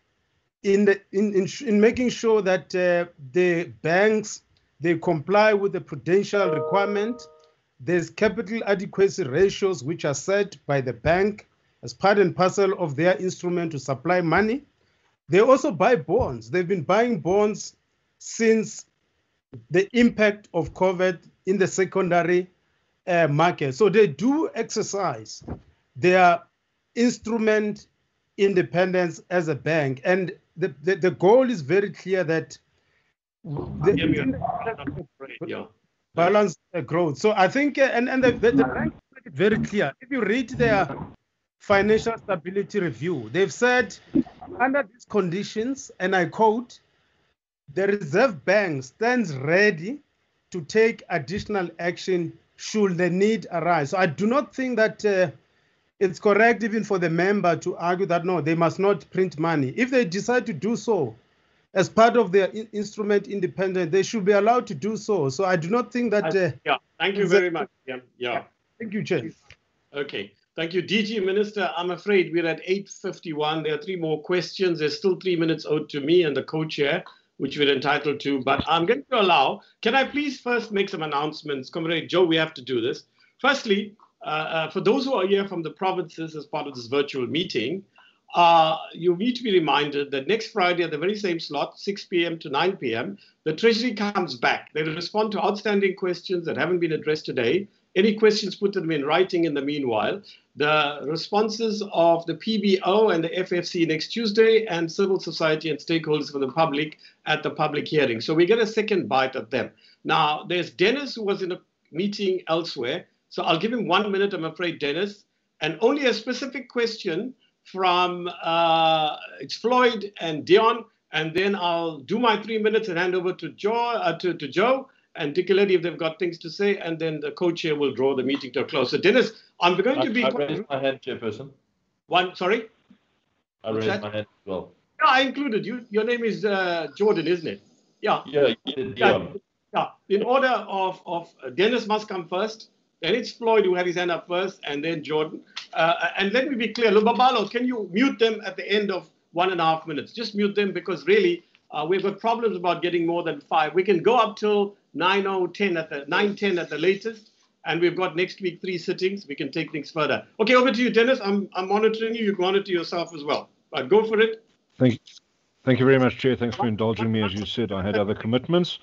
in, the, in, in, in making sure that uh, the banks they comply with the prudential requirement There's capital adequacy ratios which are set by the bank as part and parcel of their instrument to supply money. They also buy bonds. They've been buying bonds since the impact of COVID in the secondary uh, market. So they do exercise their instrument independence as a bank. And the, the, the goal is very clear that the, balance uh, growth. So I think, uh, and, and the, the, the bank it very clear. If you read their financial stability review, they've said under these conditions, and I quote, the Reserve Bank stands ready to take additional action should the need arise. So I do not think that uh, it's correct even for the member to argue that no, they must not print money. If they decide to do so as part of their in instrument independent, they should be allowed to do so. So I do not think that. Uh, yeah, thank you very much. Yeah, yeah. Thank you, Chair. Okay, thank you, DG Minister. I'm afraid we're at 8:51. There are three more questions. There's still three minutes owed to me and the co-chair which we're entitled to. But I'm going to allow, can I please first make some announcements? Comrade Joe, we have to do this. Firstly, for those who are here from the provinces as part of this virtual meeting, uh, you need to be reminded that next Friday at the very same slot, 6 p.m. to 9 p.m., the Treasury comes back. They will respond to outstanding questions that haven't been addressed today. Any questions, put to them in writing in the meanwhile. The responses of the PBO and the FFC next Tuesday, and civil society and stakeholders from the public at the public hearing. So we get a second bite at them. Now, there's Dennis who was in a meeting elsewhere. So I'll give him one minute, I'm afraid, Dennis. And only a specific question from uh, it's Floyd and Dion, and then I'll do my three minutes and hand over to Joe, uh, to, to Joe and Dick if they've got things to say, and then the co-chair will draw the meeting to a close. So Dennis, I'm going I, to be. I raised my hand, Chairperson. One, sorry. I raised my hand as well. Yeah, I included you. Your name is uh, Geordin, isn't it? Yeah. Yeah, yeah. Yeah. In order of of Dennis must come first. Then it's Floyd who had his hand up first, and then Geordin. Uh, and let me be clear, Lubabalo, can you mute them at the end of one and a half minutes? Just mute them because really uh, we've got problems about getting more than five. We can go up till 9 10 at the 9 10 at the latest, and we've got next week three sittings. We can take things further. Okay, over to you, Dennis. I'm I'm monitoring you. You can monitor yourself as well. But go for it. Thank you. Thank you very much, Chair. Thanks for indulging me. As you said, I had other commitments.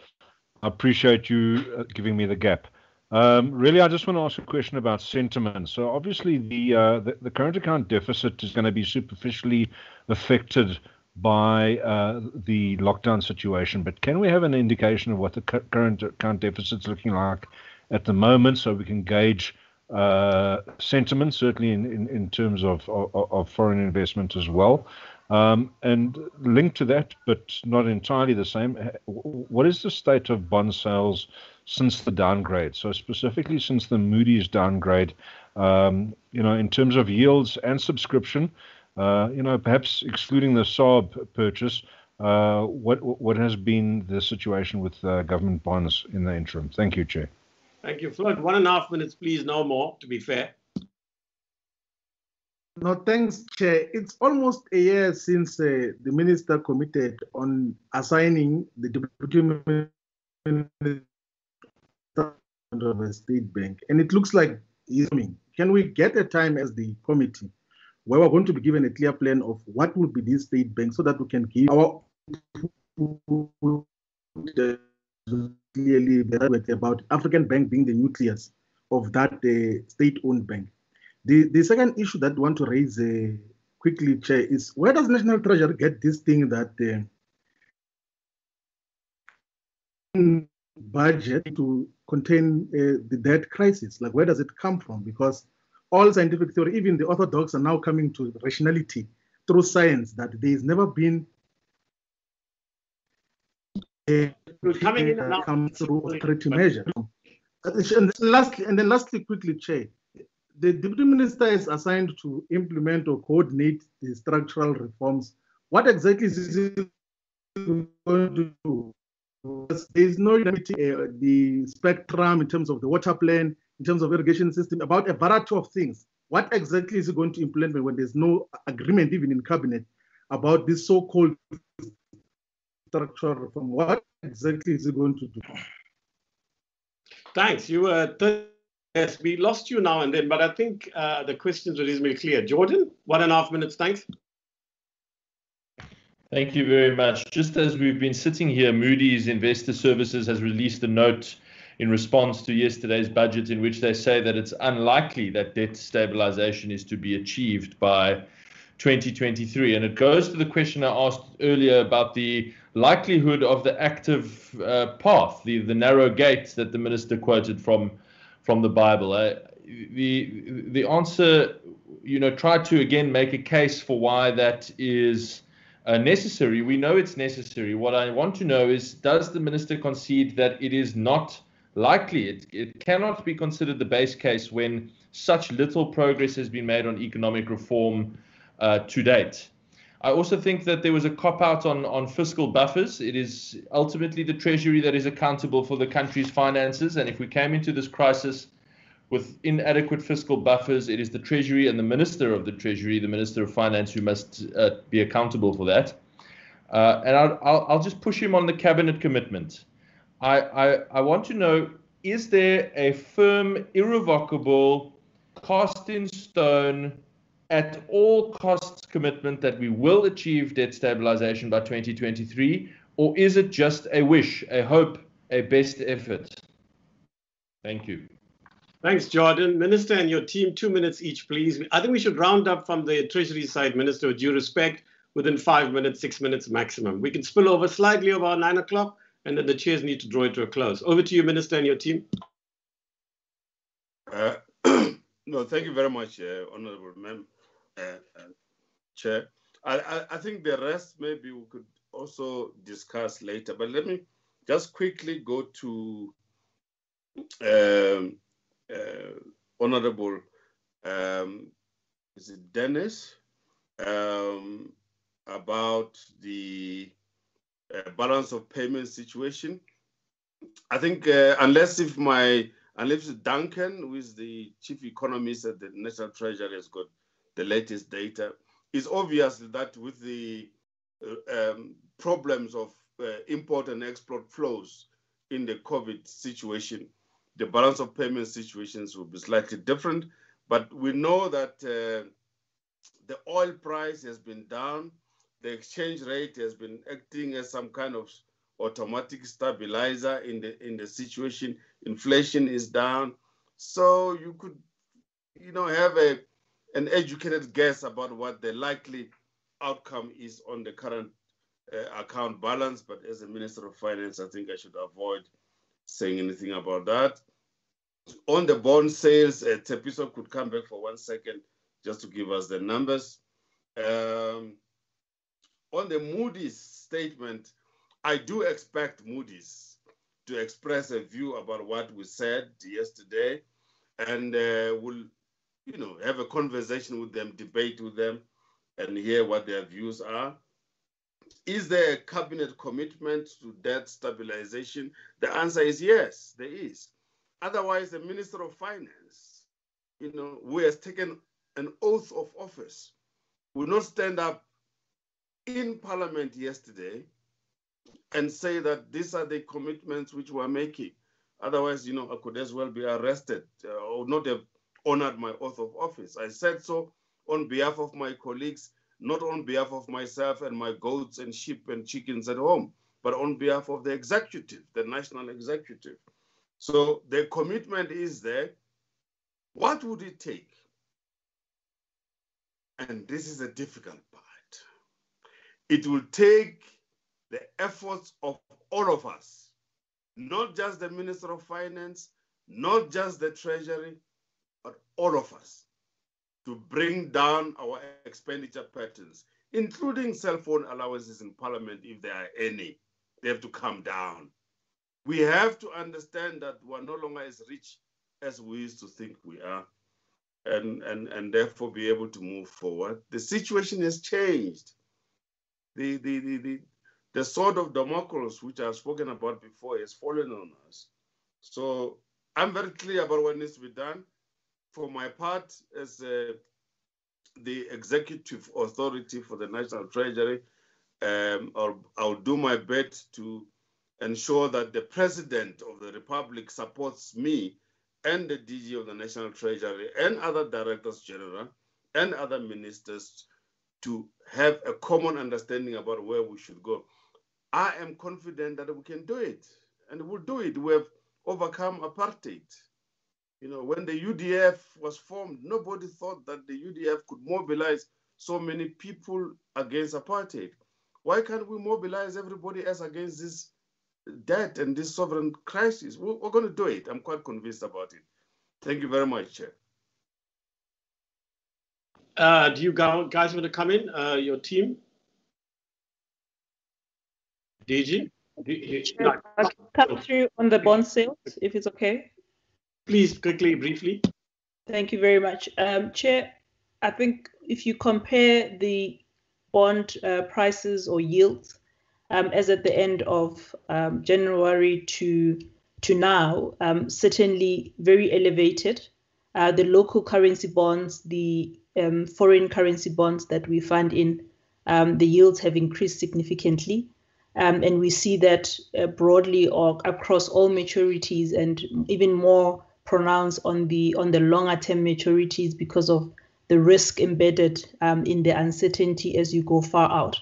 I appreciate you uh, giving me the gap. Um, really, I just want to ask a question about sentiment. So, obviously, the, uh, the, the current account deficit is going to be superficially affected by uh, the lockdown situation. But can we have an indication of what the cu- current account deficit is looking like at the moment, so we can gauge uh, sentiment, certainly in, in, in terms of, of, of foreign investment as well. Um, and linked to that, but not entirely the same, what is the state of bond sales since the downgrade? So specifically since the Moody's downgrade, um, you know, in terms of yields and subscription, uh, you know, perhaps excluding the SARB purchase, uh, what what has been the situation with uh, government bonds in the interim? Thank you, Chair. Thank you, Floyd. One and a half minutes, please, no more, to be fair. No, thanks, Chair. It's almost a year since uh, the minister committed on assigning the deputy minister of a state bank, and it looks like he's coming. Can we get a time as the committee where we're going to be given a clear plan of what will be this state bank so that we can give our clearly about African Bank being the nucleus of that uh, state-owned bank. The, the second issue that I want to raise uh, quickly, Chair, is where does National Treasury get this thing that uh, budget to contain uh, the debt crisis? Like, where does it come from? Because all scientific theory, even the orthodox are now coming to rationality through science that there has never been a coming in that comes through austerity measure. And lastly, and then lastly, quickly, Chair, the deputy minister is assigned to implement or coordinate the structural reforms. What exactly is he going to do? There is no unity, uh, the spectrum in terms of the water plan, in terms of irrigation system, about a variety of things. What exactly is he going to implement when there's no agreement even in cabinet about this so-called structural reform? What exactly is he going to do? Thanks. You were Yes, we lost you now and then, but I think uh, the questions were reasonably clear. Geordin, one and a half minutes, thanks. Thank you very much. Just as we've been sitting here, Moody's Investor Services has released a note in response to yesterday's budget in which they say that it's unlikely that debt stabilization is to be achieved by 2023. And it goes to the question I asked earlier about the likelihood of the active uh, path, the, the narrow gate that the minister quoted from from the Bible. Uh, the the answer, you know, try to again make a case for why that is uh, necessary. We know it's necessary. What I want to know is, does the minister concede that it is not likely? It it cannot be considered the base case when such little progress has been made on economic reform uh, to date. I also think that there was a cop out on, on fiscal buffers. It is ultimately the Treasury that is accountable for the country's finances. And if we came into this crisis with inadequate fiscal buffers, it is the Treasury and the Minister of the Treasury, the Minister of Finance, who must uh, be accountable for that. Uh, and I'll, I'll, I'll, just push him on the cabinet commitment. I, I, I want to know is there a firm, irrevocable, cast in stone, at all costs commitment that we will achieve debt stabilization by 2023, or is it just a wish, a hope, a best effort? Thank you. Thanks, Geordin. Minister and your team, two minutes each, please. I think we should round up from the Treasury side, Minister, with due respect, within five minutes, six minutes maximum. We can spill over slightly over nine o'clock, and then the chairs need to draw it to a close. Over to you, Minister, and your team. Uh, no, thank you very much, uh, Honorable Mem uh, uh, Chair. I, I, I, think the rest maybe we could also discuss later, but let me just quickly go to um, Honorable um, is it Dennis um, about the uh, balance of payment situation. I think uh, unless if my unless Duncan, who is the chief economist at the National Treasury, has got the latest data, it's obvious that with the uh, um, problems of uh, import and export flows in the COVID situation, the balance of payment situations will be slightly different. But we know that uh, the oil price has been down, the exchange rate has been acting as some kind of automatic stabilizer in the in the situation. Inflation is down, so you could, you know, have a an educated guess about what the likely outcome is on the current uh, account balance. But as a Minister of Finance, I think I should avoid saying anything about that. On the bond sales, uh, Tshepiso could come back for one second just to give us the numbers. Um, on the Moody's statement, I do expect Moody's to express a view about what we said yesterday, and uh, will you know, have a conversation with them, debate with them, and hear what their views are. Is there a cabinet commitment to debt stabilization? The answer is yes, there is. Otherwise, the Minister of Finance, you know, who has taken an oath of office, will not stand up in Parliament yesterday and say that these are the commitments which we're making. Otherwise, you know, I could as well be arrested uh, or not have honored my oath of office. I said so on behalf of my colleagues, not on behalf of myself and my goats and sheep and chickens at home, but on behalf of the executive, the national executive. So the commitment is there. What would it take? And this is a difficult part. It will take the efforts of all of us, not just the Minister of Finance, not just the Treasury, but all of us, to bring down our expenditure patterns, including cell phone allowances in Parliament, if there are any. They have to come down. We have to understand that we're no longer as rich as we used to think we are, and, and, and therefore be able to move forward. The situation has changed. The, the, the, the, the sword of Damocles, which I've spoken about before, has fallen on us. So I'm very clear about what needs to be done for my part, as uh, the executive authority for the National Treasury, um, I'll, I'll do my best to ensure that the President of the Republic supports me and the DG of the National Treasury and other directors general and other ministers to have a common understanding about where we should go. I am confident that we can do it, and we'll do it. We have overcome apartheid. You know, when the UDF was formed, nobody thought that the UDF could mobilize so many people against apartheid. Why can't we mobilize everybody else against this debt and this sovereign crisis? We're, we're going to do it. I'm quite convinced about it. Thank you very much, Chair. Uh, do you guys want to come in, uh, your team? DG? Sure. Come through on the bond sales, if it's okay. Please, quickly, briefly. Thank you very much. Um, Chair, I think if you compare the bond uh, prices or yields um, as at the end of um, January to to now, um, certainly very elevated. Uh, the local currency bonds, the um, foreign currency bonds that we fund in, um, the yields have increased significantly. And we see that uh, broadly or across all maturities and even more pronounced on the on the longer term maturities because of the risk embedded um, in the uncertainty as you go far out.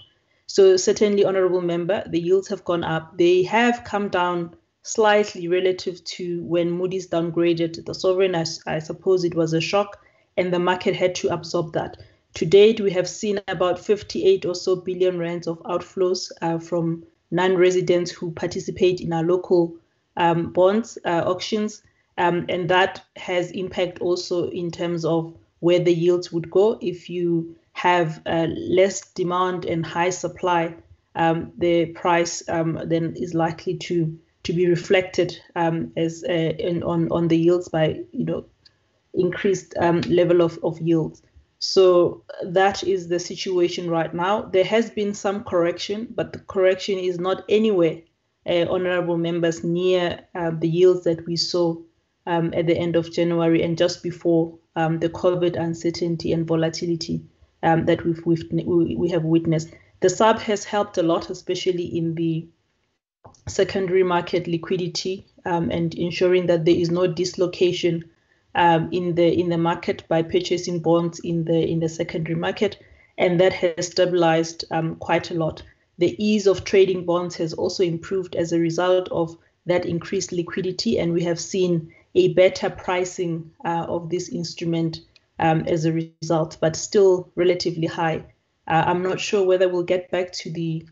So certainly, honourable member, the yields have gone up. They have come down slightly relative to when Moody's downgraded the sovereign. I, I suppose it was a shock, and the market had to absorb that. To date, we have seen about 58 or so billion rands of outflows uh, from non-residents who participate in our local um, bonds uh, auctions, um, and that has impact also in terms of where the yields would go if you have uh, less demand and high supply. Um, the price um, then is likely to to be reflected um, as uh, in, on on the yields by you know increased um, level of, of yields. So that is the situation right now. There has been some correction, but the correction is not anywhere, uh, honorable members, near uh, the yields that we saw um, at the end of January and just before um, the COVID uncertainty and volatility um, that we've, we've, we have witnessed. The SARB has helped a lot, especially in the secondary market liquidity um, and ensuring that there is no dislocation um, in the in the market by purchasing bonds in the in the secondary market, and that has stabilized um, quite a lot. The ease of trading bonds has also improved as a result of that increased liquidity, and we have seen a better pricing uh, of this instrument um, as a result, but still relatively high. Uh, I'm not sure whether we'll get back to the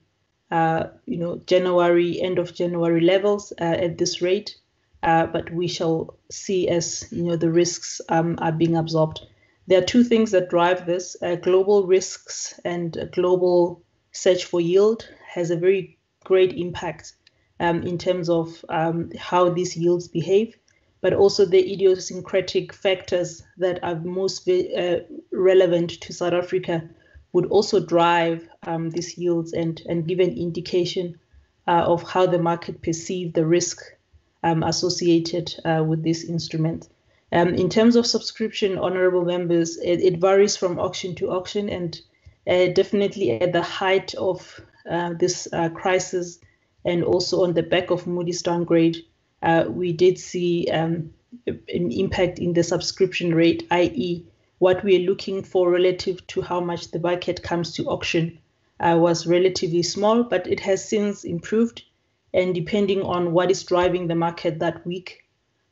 uh, you know January end of January levels uh, at this rate, uh, but we shall see as you know the risks um, are being absorbed. There are two things that drive this: uh, global risks and global search for yield has a very great impact um, in terms of um, how these yields behave, but also the idiosyncratic factors that are most uh, relevant to South Africa would also drive um, these yields and, and give an indication uh, of how the market perceive the risk um, associated uh, with this instrument. Um, in terms of subscription, honorable members, it, it varies from auction to auction, and uh, definitely at the height of uh, this uh, crisis, and also on the back of Moody's downgrade, uh, we did see um, an impact in the subscription rate, i.e., what we are looking for relative to how much the market comes to auction uh, was relatively small, but it has since improved and depending on what is driving the market that week,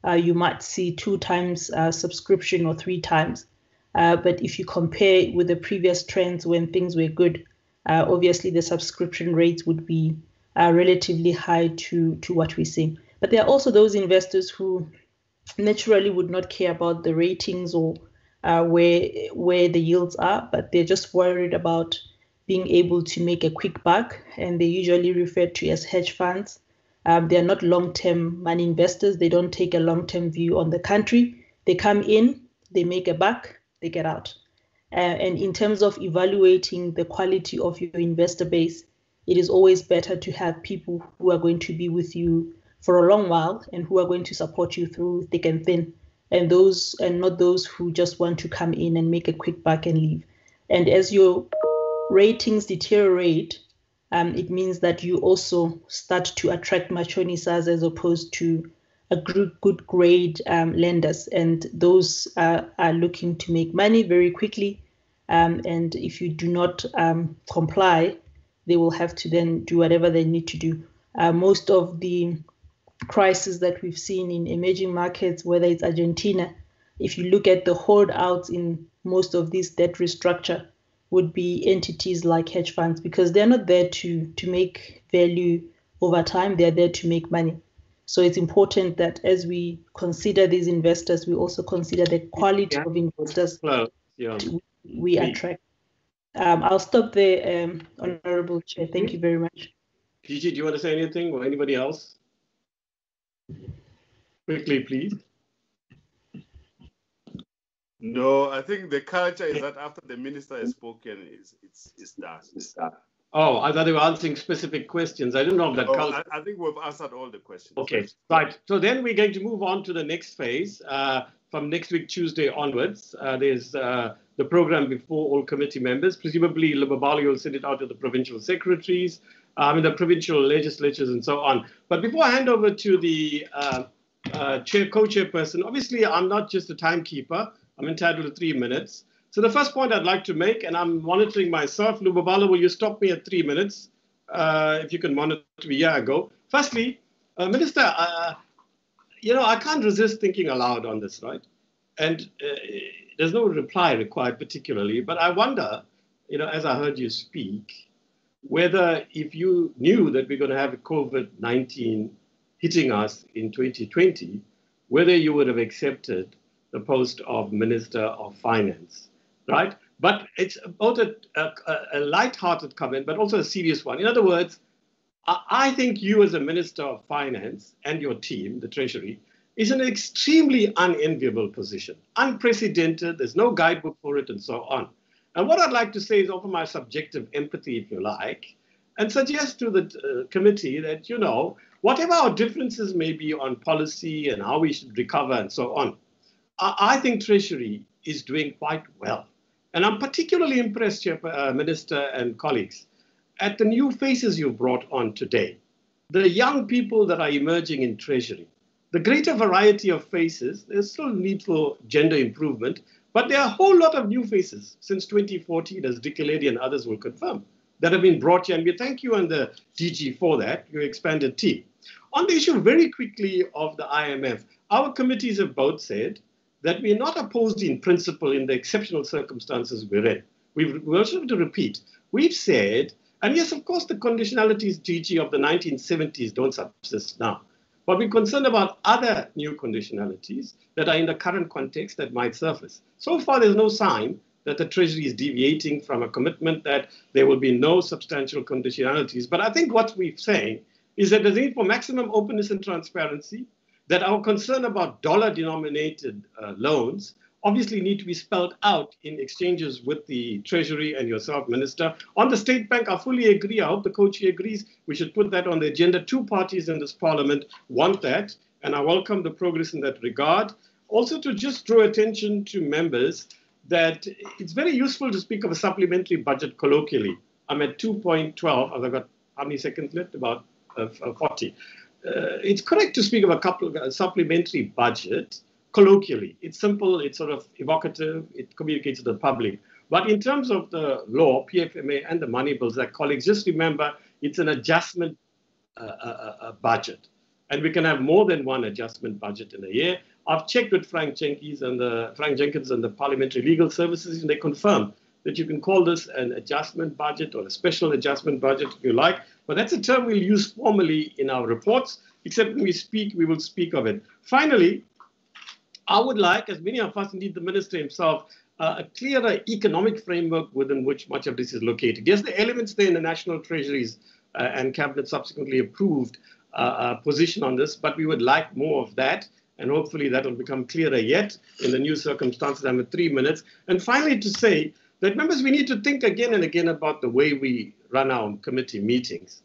uh, you might see two times uh, subscription or three times. Uh, but if you compare with the previous trends when things were good, uh, obviously the subscription rates would be relatively high to, to what we're seeing. But there are also those investors who naturally would not care about the ratings or uh, where where the yields are, but they're just worried about being able to make a quick buck, and they usually referred to as hedge funds. Um, they are not long-term money investors. They don't take a long-term view on the country. They come in, they make a buck, they get out. Uh, and in terms of evaluating the quality of your investor base, it is always better to have people who are going to be with you for a long while and who are going to support you through thick and thin, and those and not those who just want to come in and make a quick buck and leave. And as your ratings deteriorate, um, it means that you also start to attract mashonisas as opposed to a good, good grade um, lenders, and those uh, are looking to make money very quickly. Um, and if you do not um, comply, they will have to then do whatever they need to do. Uh, most of the crisis that we've seen in emerging markets, whether it's Argentina, if you look at the holdouts in most of these debt restructure, would be entities like hedge funds because they're not there to to make value over time. They're there to make money. So it's important that as we consider these investors, we also consider the quality yeah. of investors yeah. we attract. Um, I'll stop there, um, Honorable Chair. Thank you very much. Gigi, do you want to say anything or anybody else? Quickly, please. No, I think the culture is that after the minister has spoken, it's it's, it's done. It's done. Oh, I thought they were answering specific questions. I don't know if that. Oh, I, I, think we've answered all the questions. Okay, right. So then we're going to move on to the next phase. Uh, from next week, Tuesday onwards, uh, there's uh, the program before all committee members. Presumably, Lubabalo will send it out to the provincial secretaries, um, in the provincial legislatures, and so on. But before I hand over to the uh, uh, chair, co-chairperson, obviously, I'm not just a timekeeper. I'm entitled to three minutes. So the first point I'd like to make, and I'm monitoring myself, Lubabalo, will you stop me at three minutes? Uh, if you can monitor me, yeah, I go. Firstly, uh, Minister, uh, you know, I can't resist thinking aloud on this, right? And uh, there's no reply required particularly, but I wonder, you know, as I heard you speak, whether if you knew that we're going to have COVID-19 hitting us in 2020, whether you would have accepted the post of Minister of Finance right? But it's both a, a, a light-hearted comment, but also a serious one. In other words, I think you as a Minister of Finance and your team, the Treasury, is an extremely unenviable position, unprecedented. There's no guidebook for it, and so on. And what I'd like to say is offer my subjective empathy, if you like, and suggest to the uh, committee that, you know, whatever our differences may be on policy and how we should recover and so on, I, I think Treasury is doing quite well. And I'm particularly impressed, uh, Minister and colleagues, at the new faces you've brought on today. The young people that are emerging in Treasury, the greater variety of faces, there's still need for gender improvement, but there are a whole lot of new faces since 2014, as Dick Lady and others will confirm, that have been brought here. And we thank you and the DG for that, your expanded team. On the issue very quickly of the IMF, our committees have both said that we're not opposed in principle in the exceptional circumstances we're in. We've, we also have to repeat, we've said, and yes, of course, the conditionalities, DG, of the 1970s don't subsist now. But we're concerned about other new conditionalities that are in the current context that might surface. So far, there's no sign that the Treasury is deviating from a commitment that there will be no substantial conditionalities. But I think what we're saying is that there's need for maximum openness and transparency, that our concern about dollar denominated uh, loans obviously need to be spelled out in exchanges with the Treasury and yourself, Minister. On the State Bank, I fully agree. I hope the co-chair agrees. We should put that on the agenda. Two parties in this parliament want that, and I welcome the progress in that regard. Also, to just draw attention to members that it's very useful to speak of a supplementary budget colloquially. I'm at 2.12. I've got how many seconds left? About uh, 40 uh, it's correct to speak of a couple of a supplementary budget colloquially. It's simple, it's sort of evocative, it communicates to the public. But in terms of the law, PFMA, and the money bills, that colleagues, just remember it's an adjustment uh, uh, uh, budget. And we can have more than one adjustment budget in a year. I've checked with Frank Jenkins and the Frank Jenkins and the Parliamentary Legal Services, and they confirm that you can call this an adjustment budget or a special adjustment budget if you like, but that's a term we'll use formally in our reports, except when we speak, we will speak of it. Finally, I would like, as many of us, indeed the minister himself, uh, a clearer economic framework within which much of this is located. Yes, the elements there in the national treasuries uh, and cabinet subsequently approved uh, position on this, but we would like more of that and hopefully that will become clearer yet in the new circumstances. I'm at three minutes. And finally, to say that members, we need to think again and again about the way we run our committee meetings.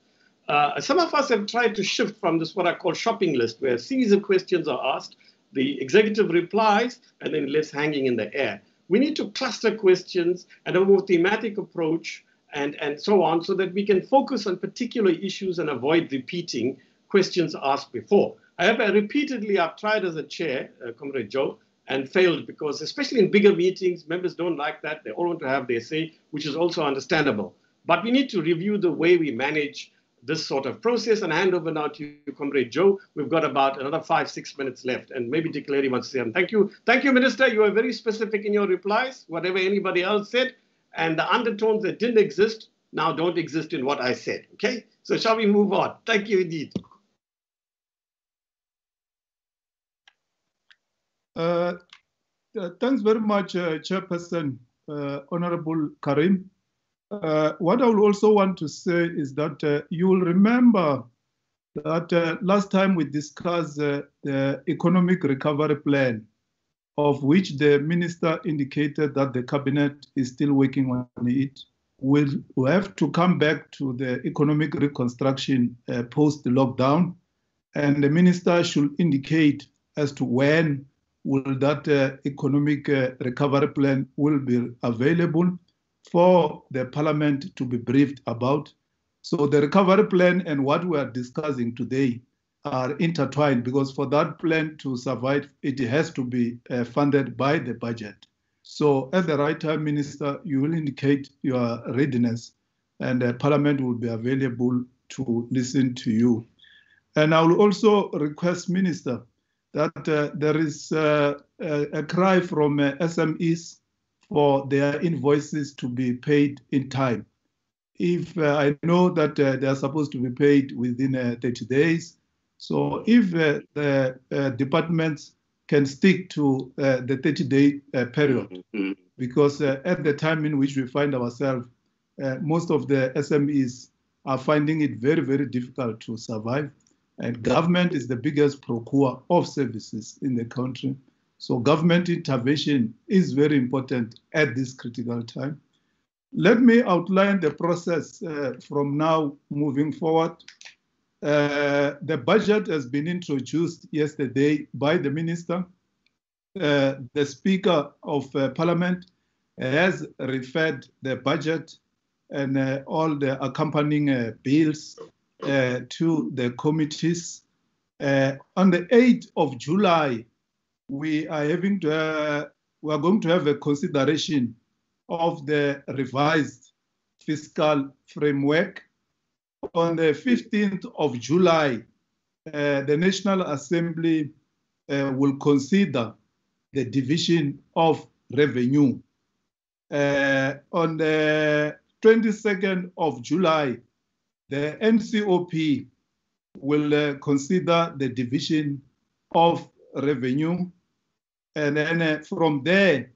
Uh, some of us have tried to shift from this what I call shopping list, where a series of questions are asked, the executive replies, and then it left hanging in the air. We need to cluster questions and a more thematic approach and, and so on so that we can focus on particular issues and avoid repeating questions asked before. I have repeatedly, I've tried as a chair, uh, Comrade Joe, and failed because, especially in bigger meetings, members don't like that. They all want to have their say, which is also understandable. But we need to review the way we manage this sort of process and hand over now to you, Comrade Joe. We've got about another five, six minutes left, and maybe Dick Leary wants to say, thank you. Thank you, Minister. You were very specific in your replies, whatever anybody else said, and the undertones that didn't exist now don't exist in what I said, okay? So shall we move on? Thank you indeed. Uh, uh, thanks very much, uh, Chairperson, uh, Honorable Carrim. Uh, what I would also want to say is that uh, you will remember that last time we discussed the economic recovery plan, of which the minister indicated that the cabinet is still working on it. We'll, have to come back to the economic reconstruction post lockdown, and the minister should indicate as to when will that uh, economic uh, recovery plan will be available for the parliament to be briefed about. So the recovery plan and what we are discussing today are intertwined because for that plan to survive, it has to be uh, funded by the budget. So at the right time, Minister, you will indicate your readiness and the Parliament will be available to listen to you. And I will also request, Minister, that uh, there is uh, a, a, cry from uh, SMEs for their invoices to be paid in time. If uh, I know that uh, they are supposed to be paid within uh, 30 days, so if the departments can stick to the 30-day period, mm-hmm. because at the time in which we find ourselves, most of the SMEs are finding it very, very difficult to survive. And government is the biggest procurer of services in the country. So government intervention is very important at this critical time. Let me outline the process uh, from now moving forward. Uh, the budget has been introduced yesterday by the minister. Uh, the Speaker of uh, Parliament has referred the budget and uh, all the accompanying uh, bills to the committees. On the 8th of July, we are having to, uh, we are going to have a consideration of the revised fiscal framework. On the 15th of July, uh, the National Assembly uh, will consider the division of revenue. Uh, on the 22nd of July, the NCOP will uh, consider the division of revenue. And then uh, from there,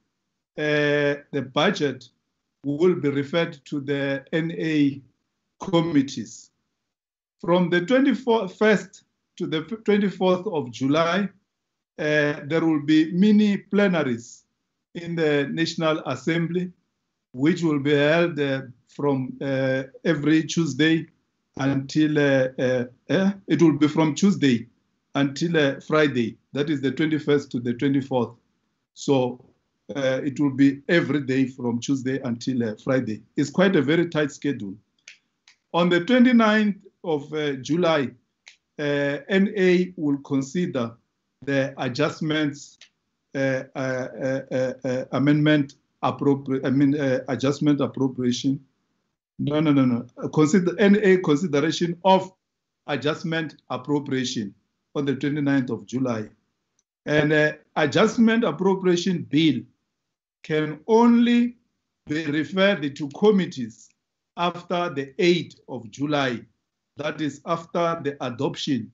uh, the budget will be referred to the NA committees. From the 21st to the 24th of July, uh, there will be mini plenaries in the National Assembly, which will be held uh, from uh, every Tuesday until uh, uh, it will be from Tuesday until uh, Friday. That is the 21st to the 24th. So uh, it will be every day from Tuesday until uh, Friday. It's quite a very tight schedule. On the 29th of July, NA will consider the adjustments uh, uh, uh, amendment appropriate I mean adjustment appropriation no, no, no, no. Consider NA consideration of adjustment appropriation on the 29th of July. And uh, adjustment appropriation bill can only be referred to committees after the 8th of July. That is after the adoption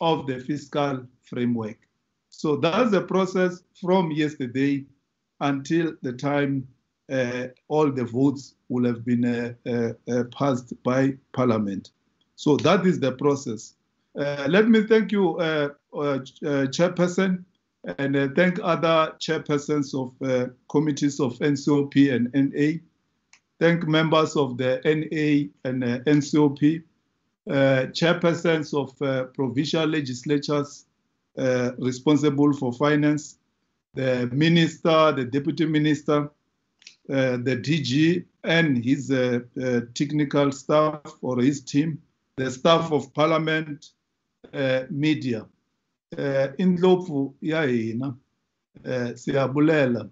of the fiscal framework. So that's the process from yesterday until the time uh, all the votes will have been uh, uh, passed by Parliament. So that is the process. Uh, let me thank you, uh, uh, Chairperson, and thank other chairpersons of committees of NCOP and NA. Thank members of the NA and NCOP, chairpersons of provincial legislatures responsible for finance, the minister, the deputy minister, uh, the DG and his uh, uh, technical staff or his team, the staff of parliament, media eh, indlopfu ya hina eh, siyabulela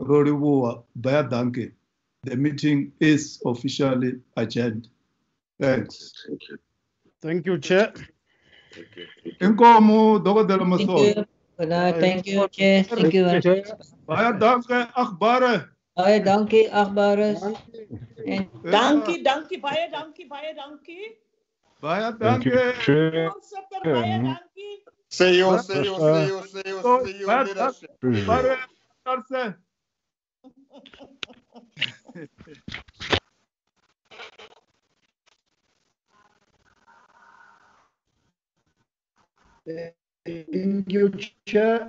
roribuwa bayadanke the meeting is officially adjourned thanks thank you Thank you, Chair. inkomo dokotela Thank masol you. Good night. Thank you, Chair. Thank you. bayadanke akhbare Baie dankie, Agbaris. En Dankie, dankie, baie dankie, baie dankie. Vaya también. Señor, señor, señor, señor, señor. Para darse. İngilizce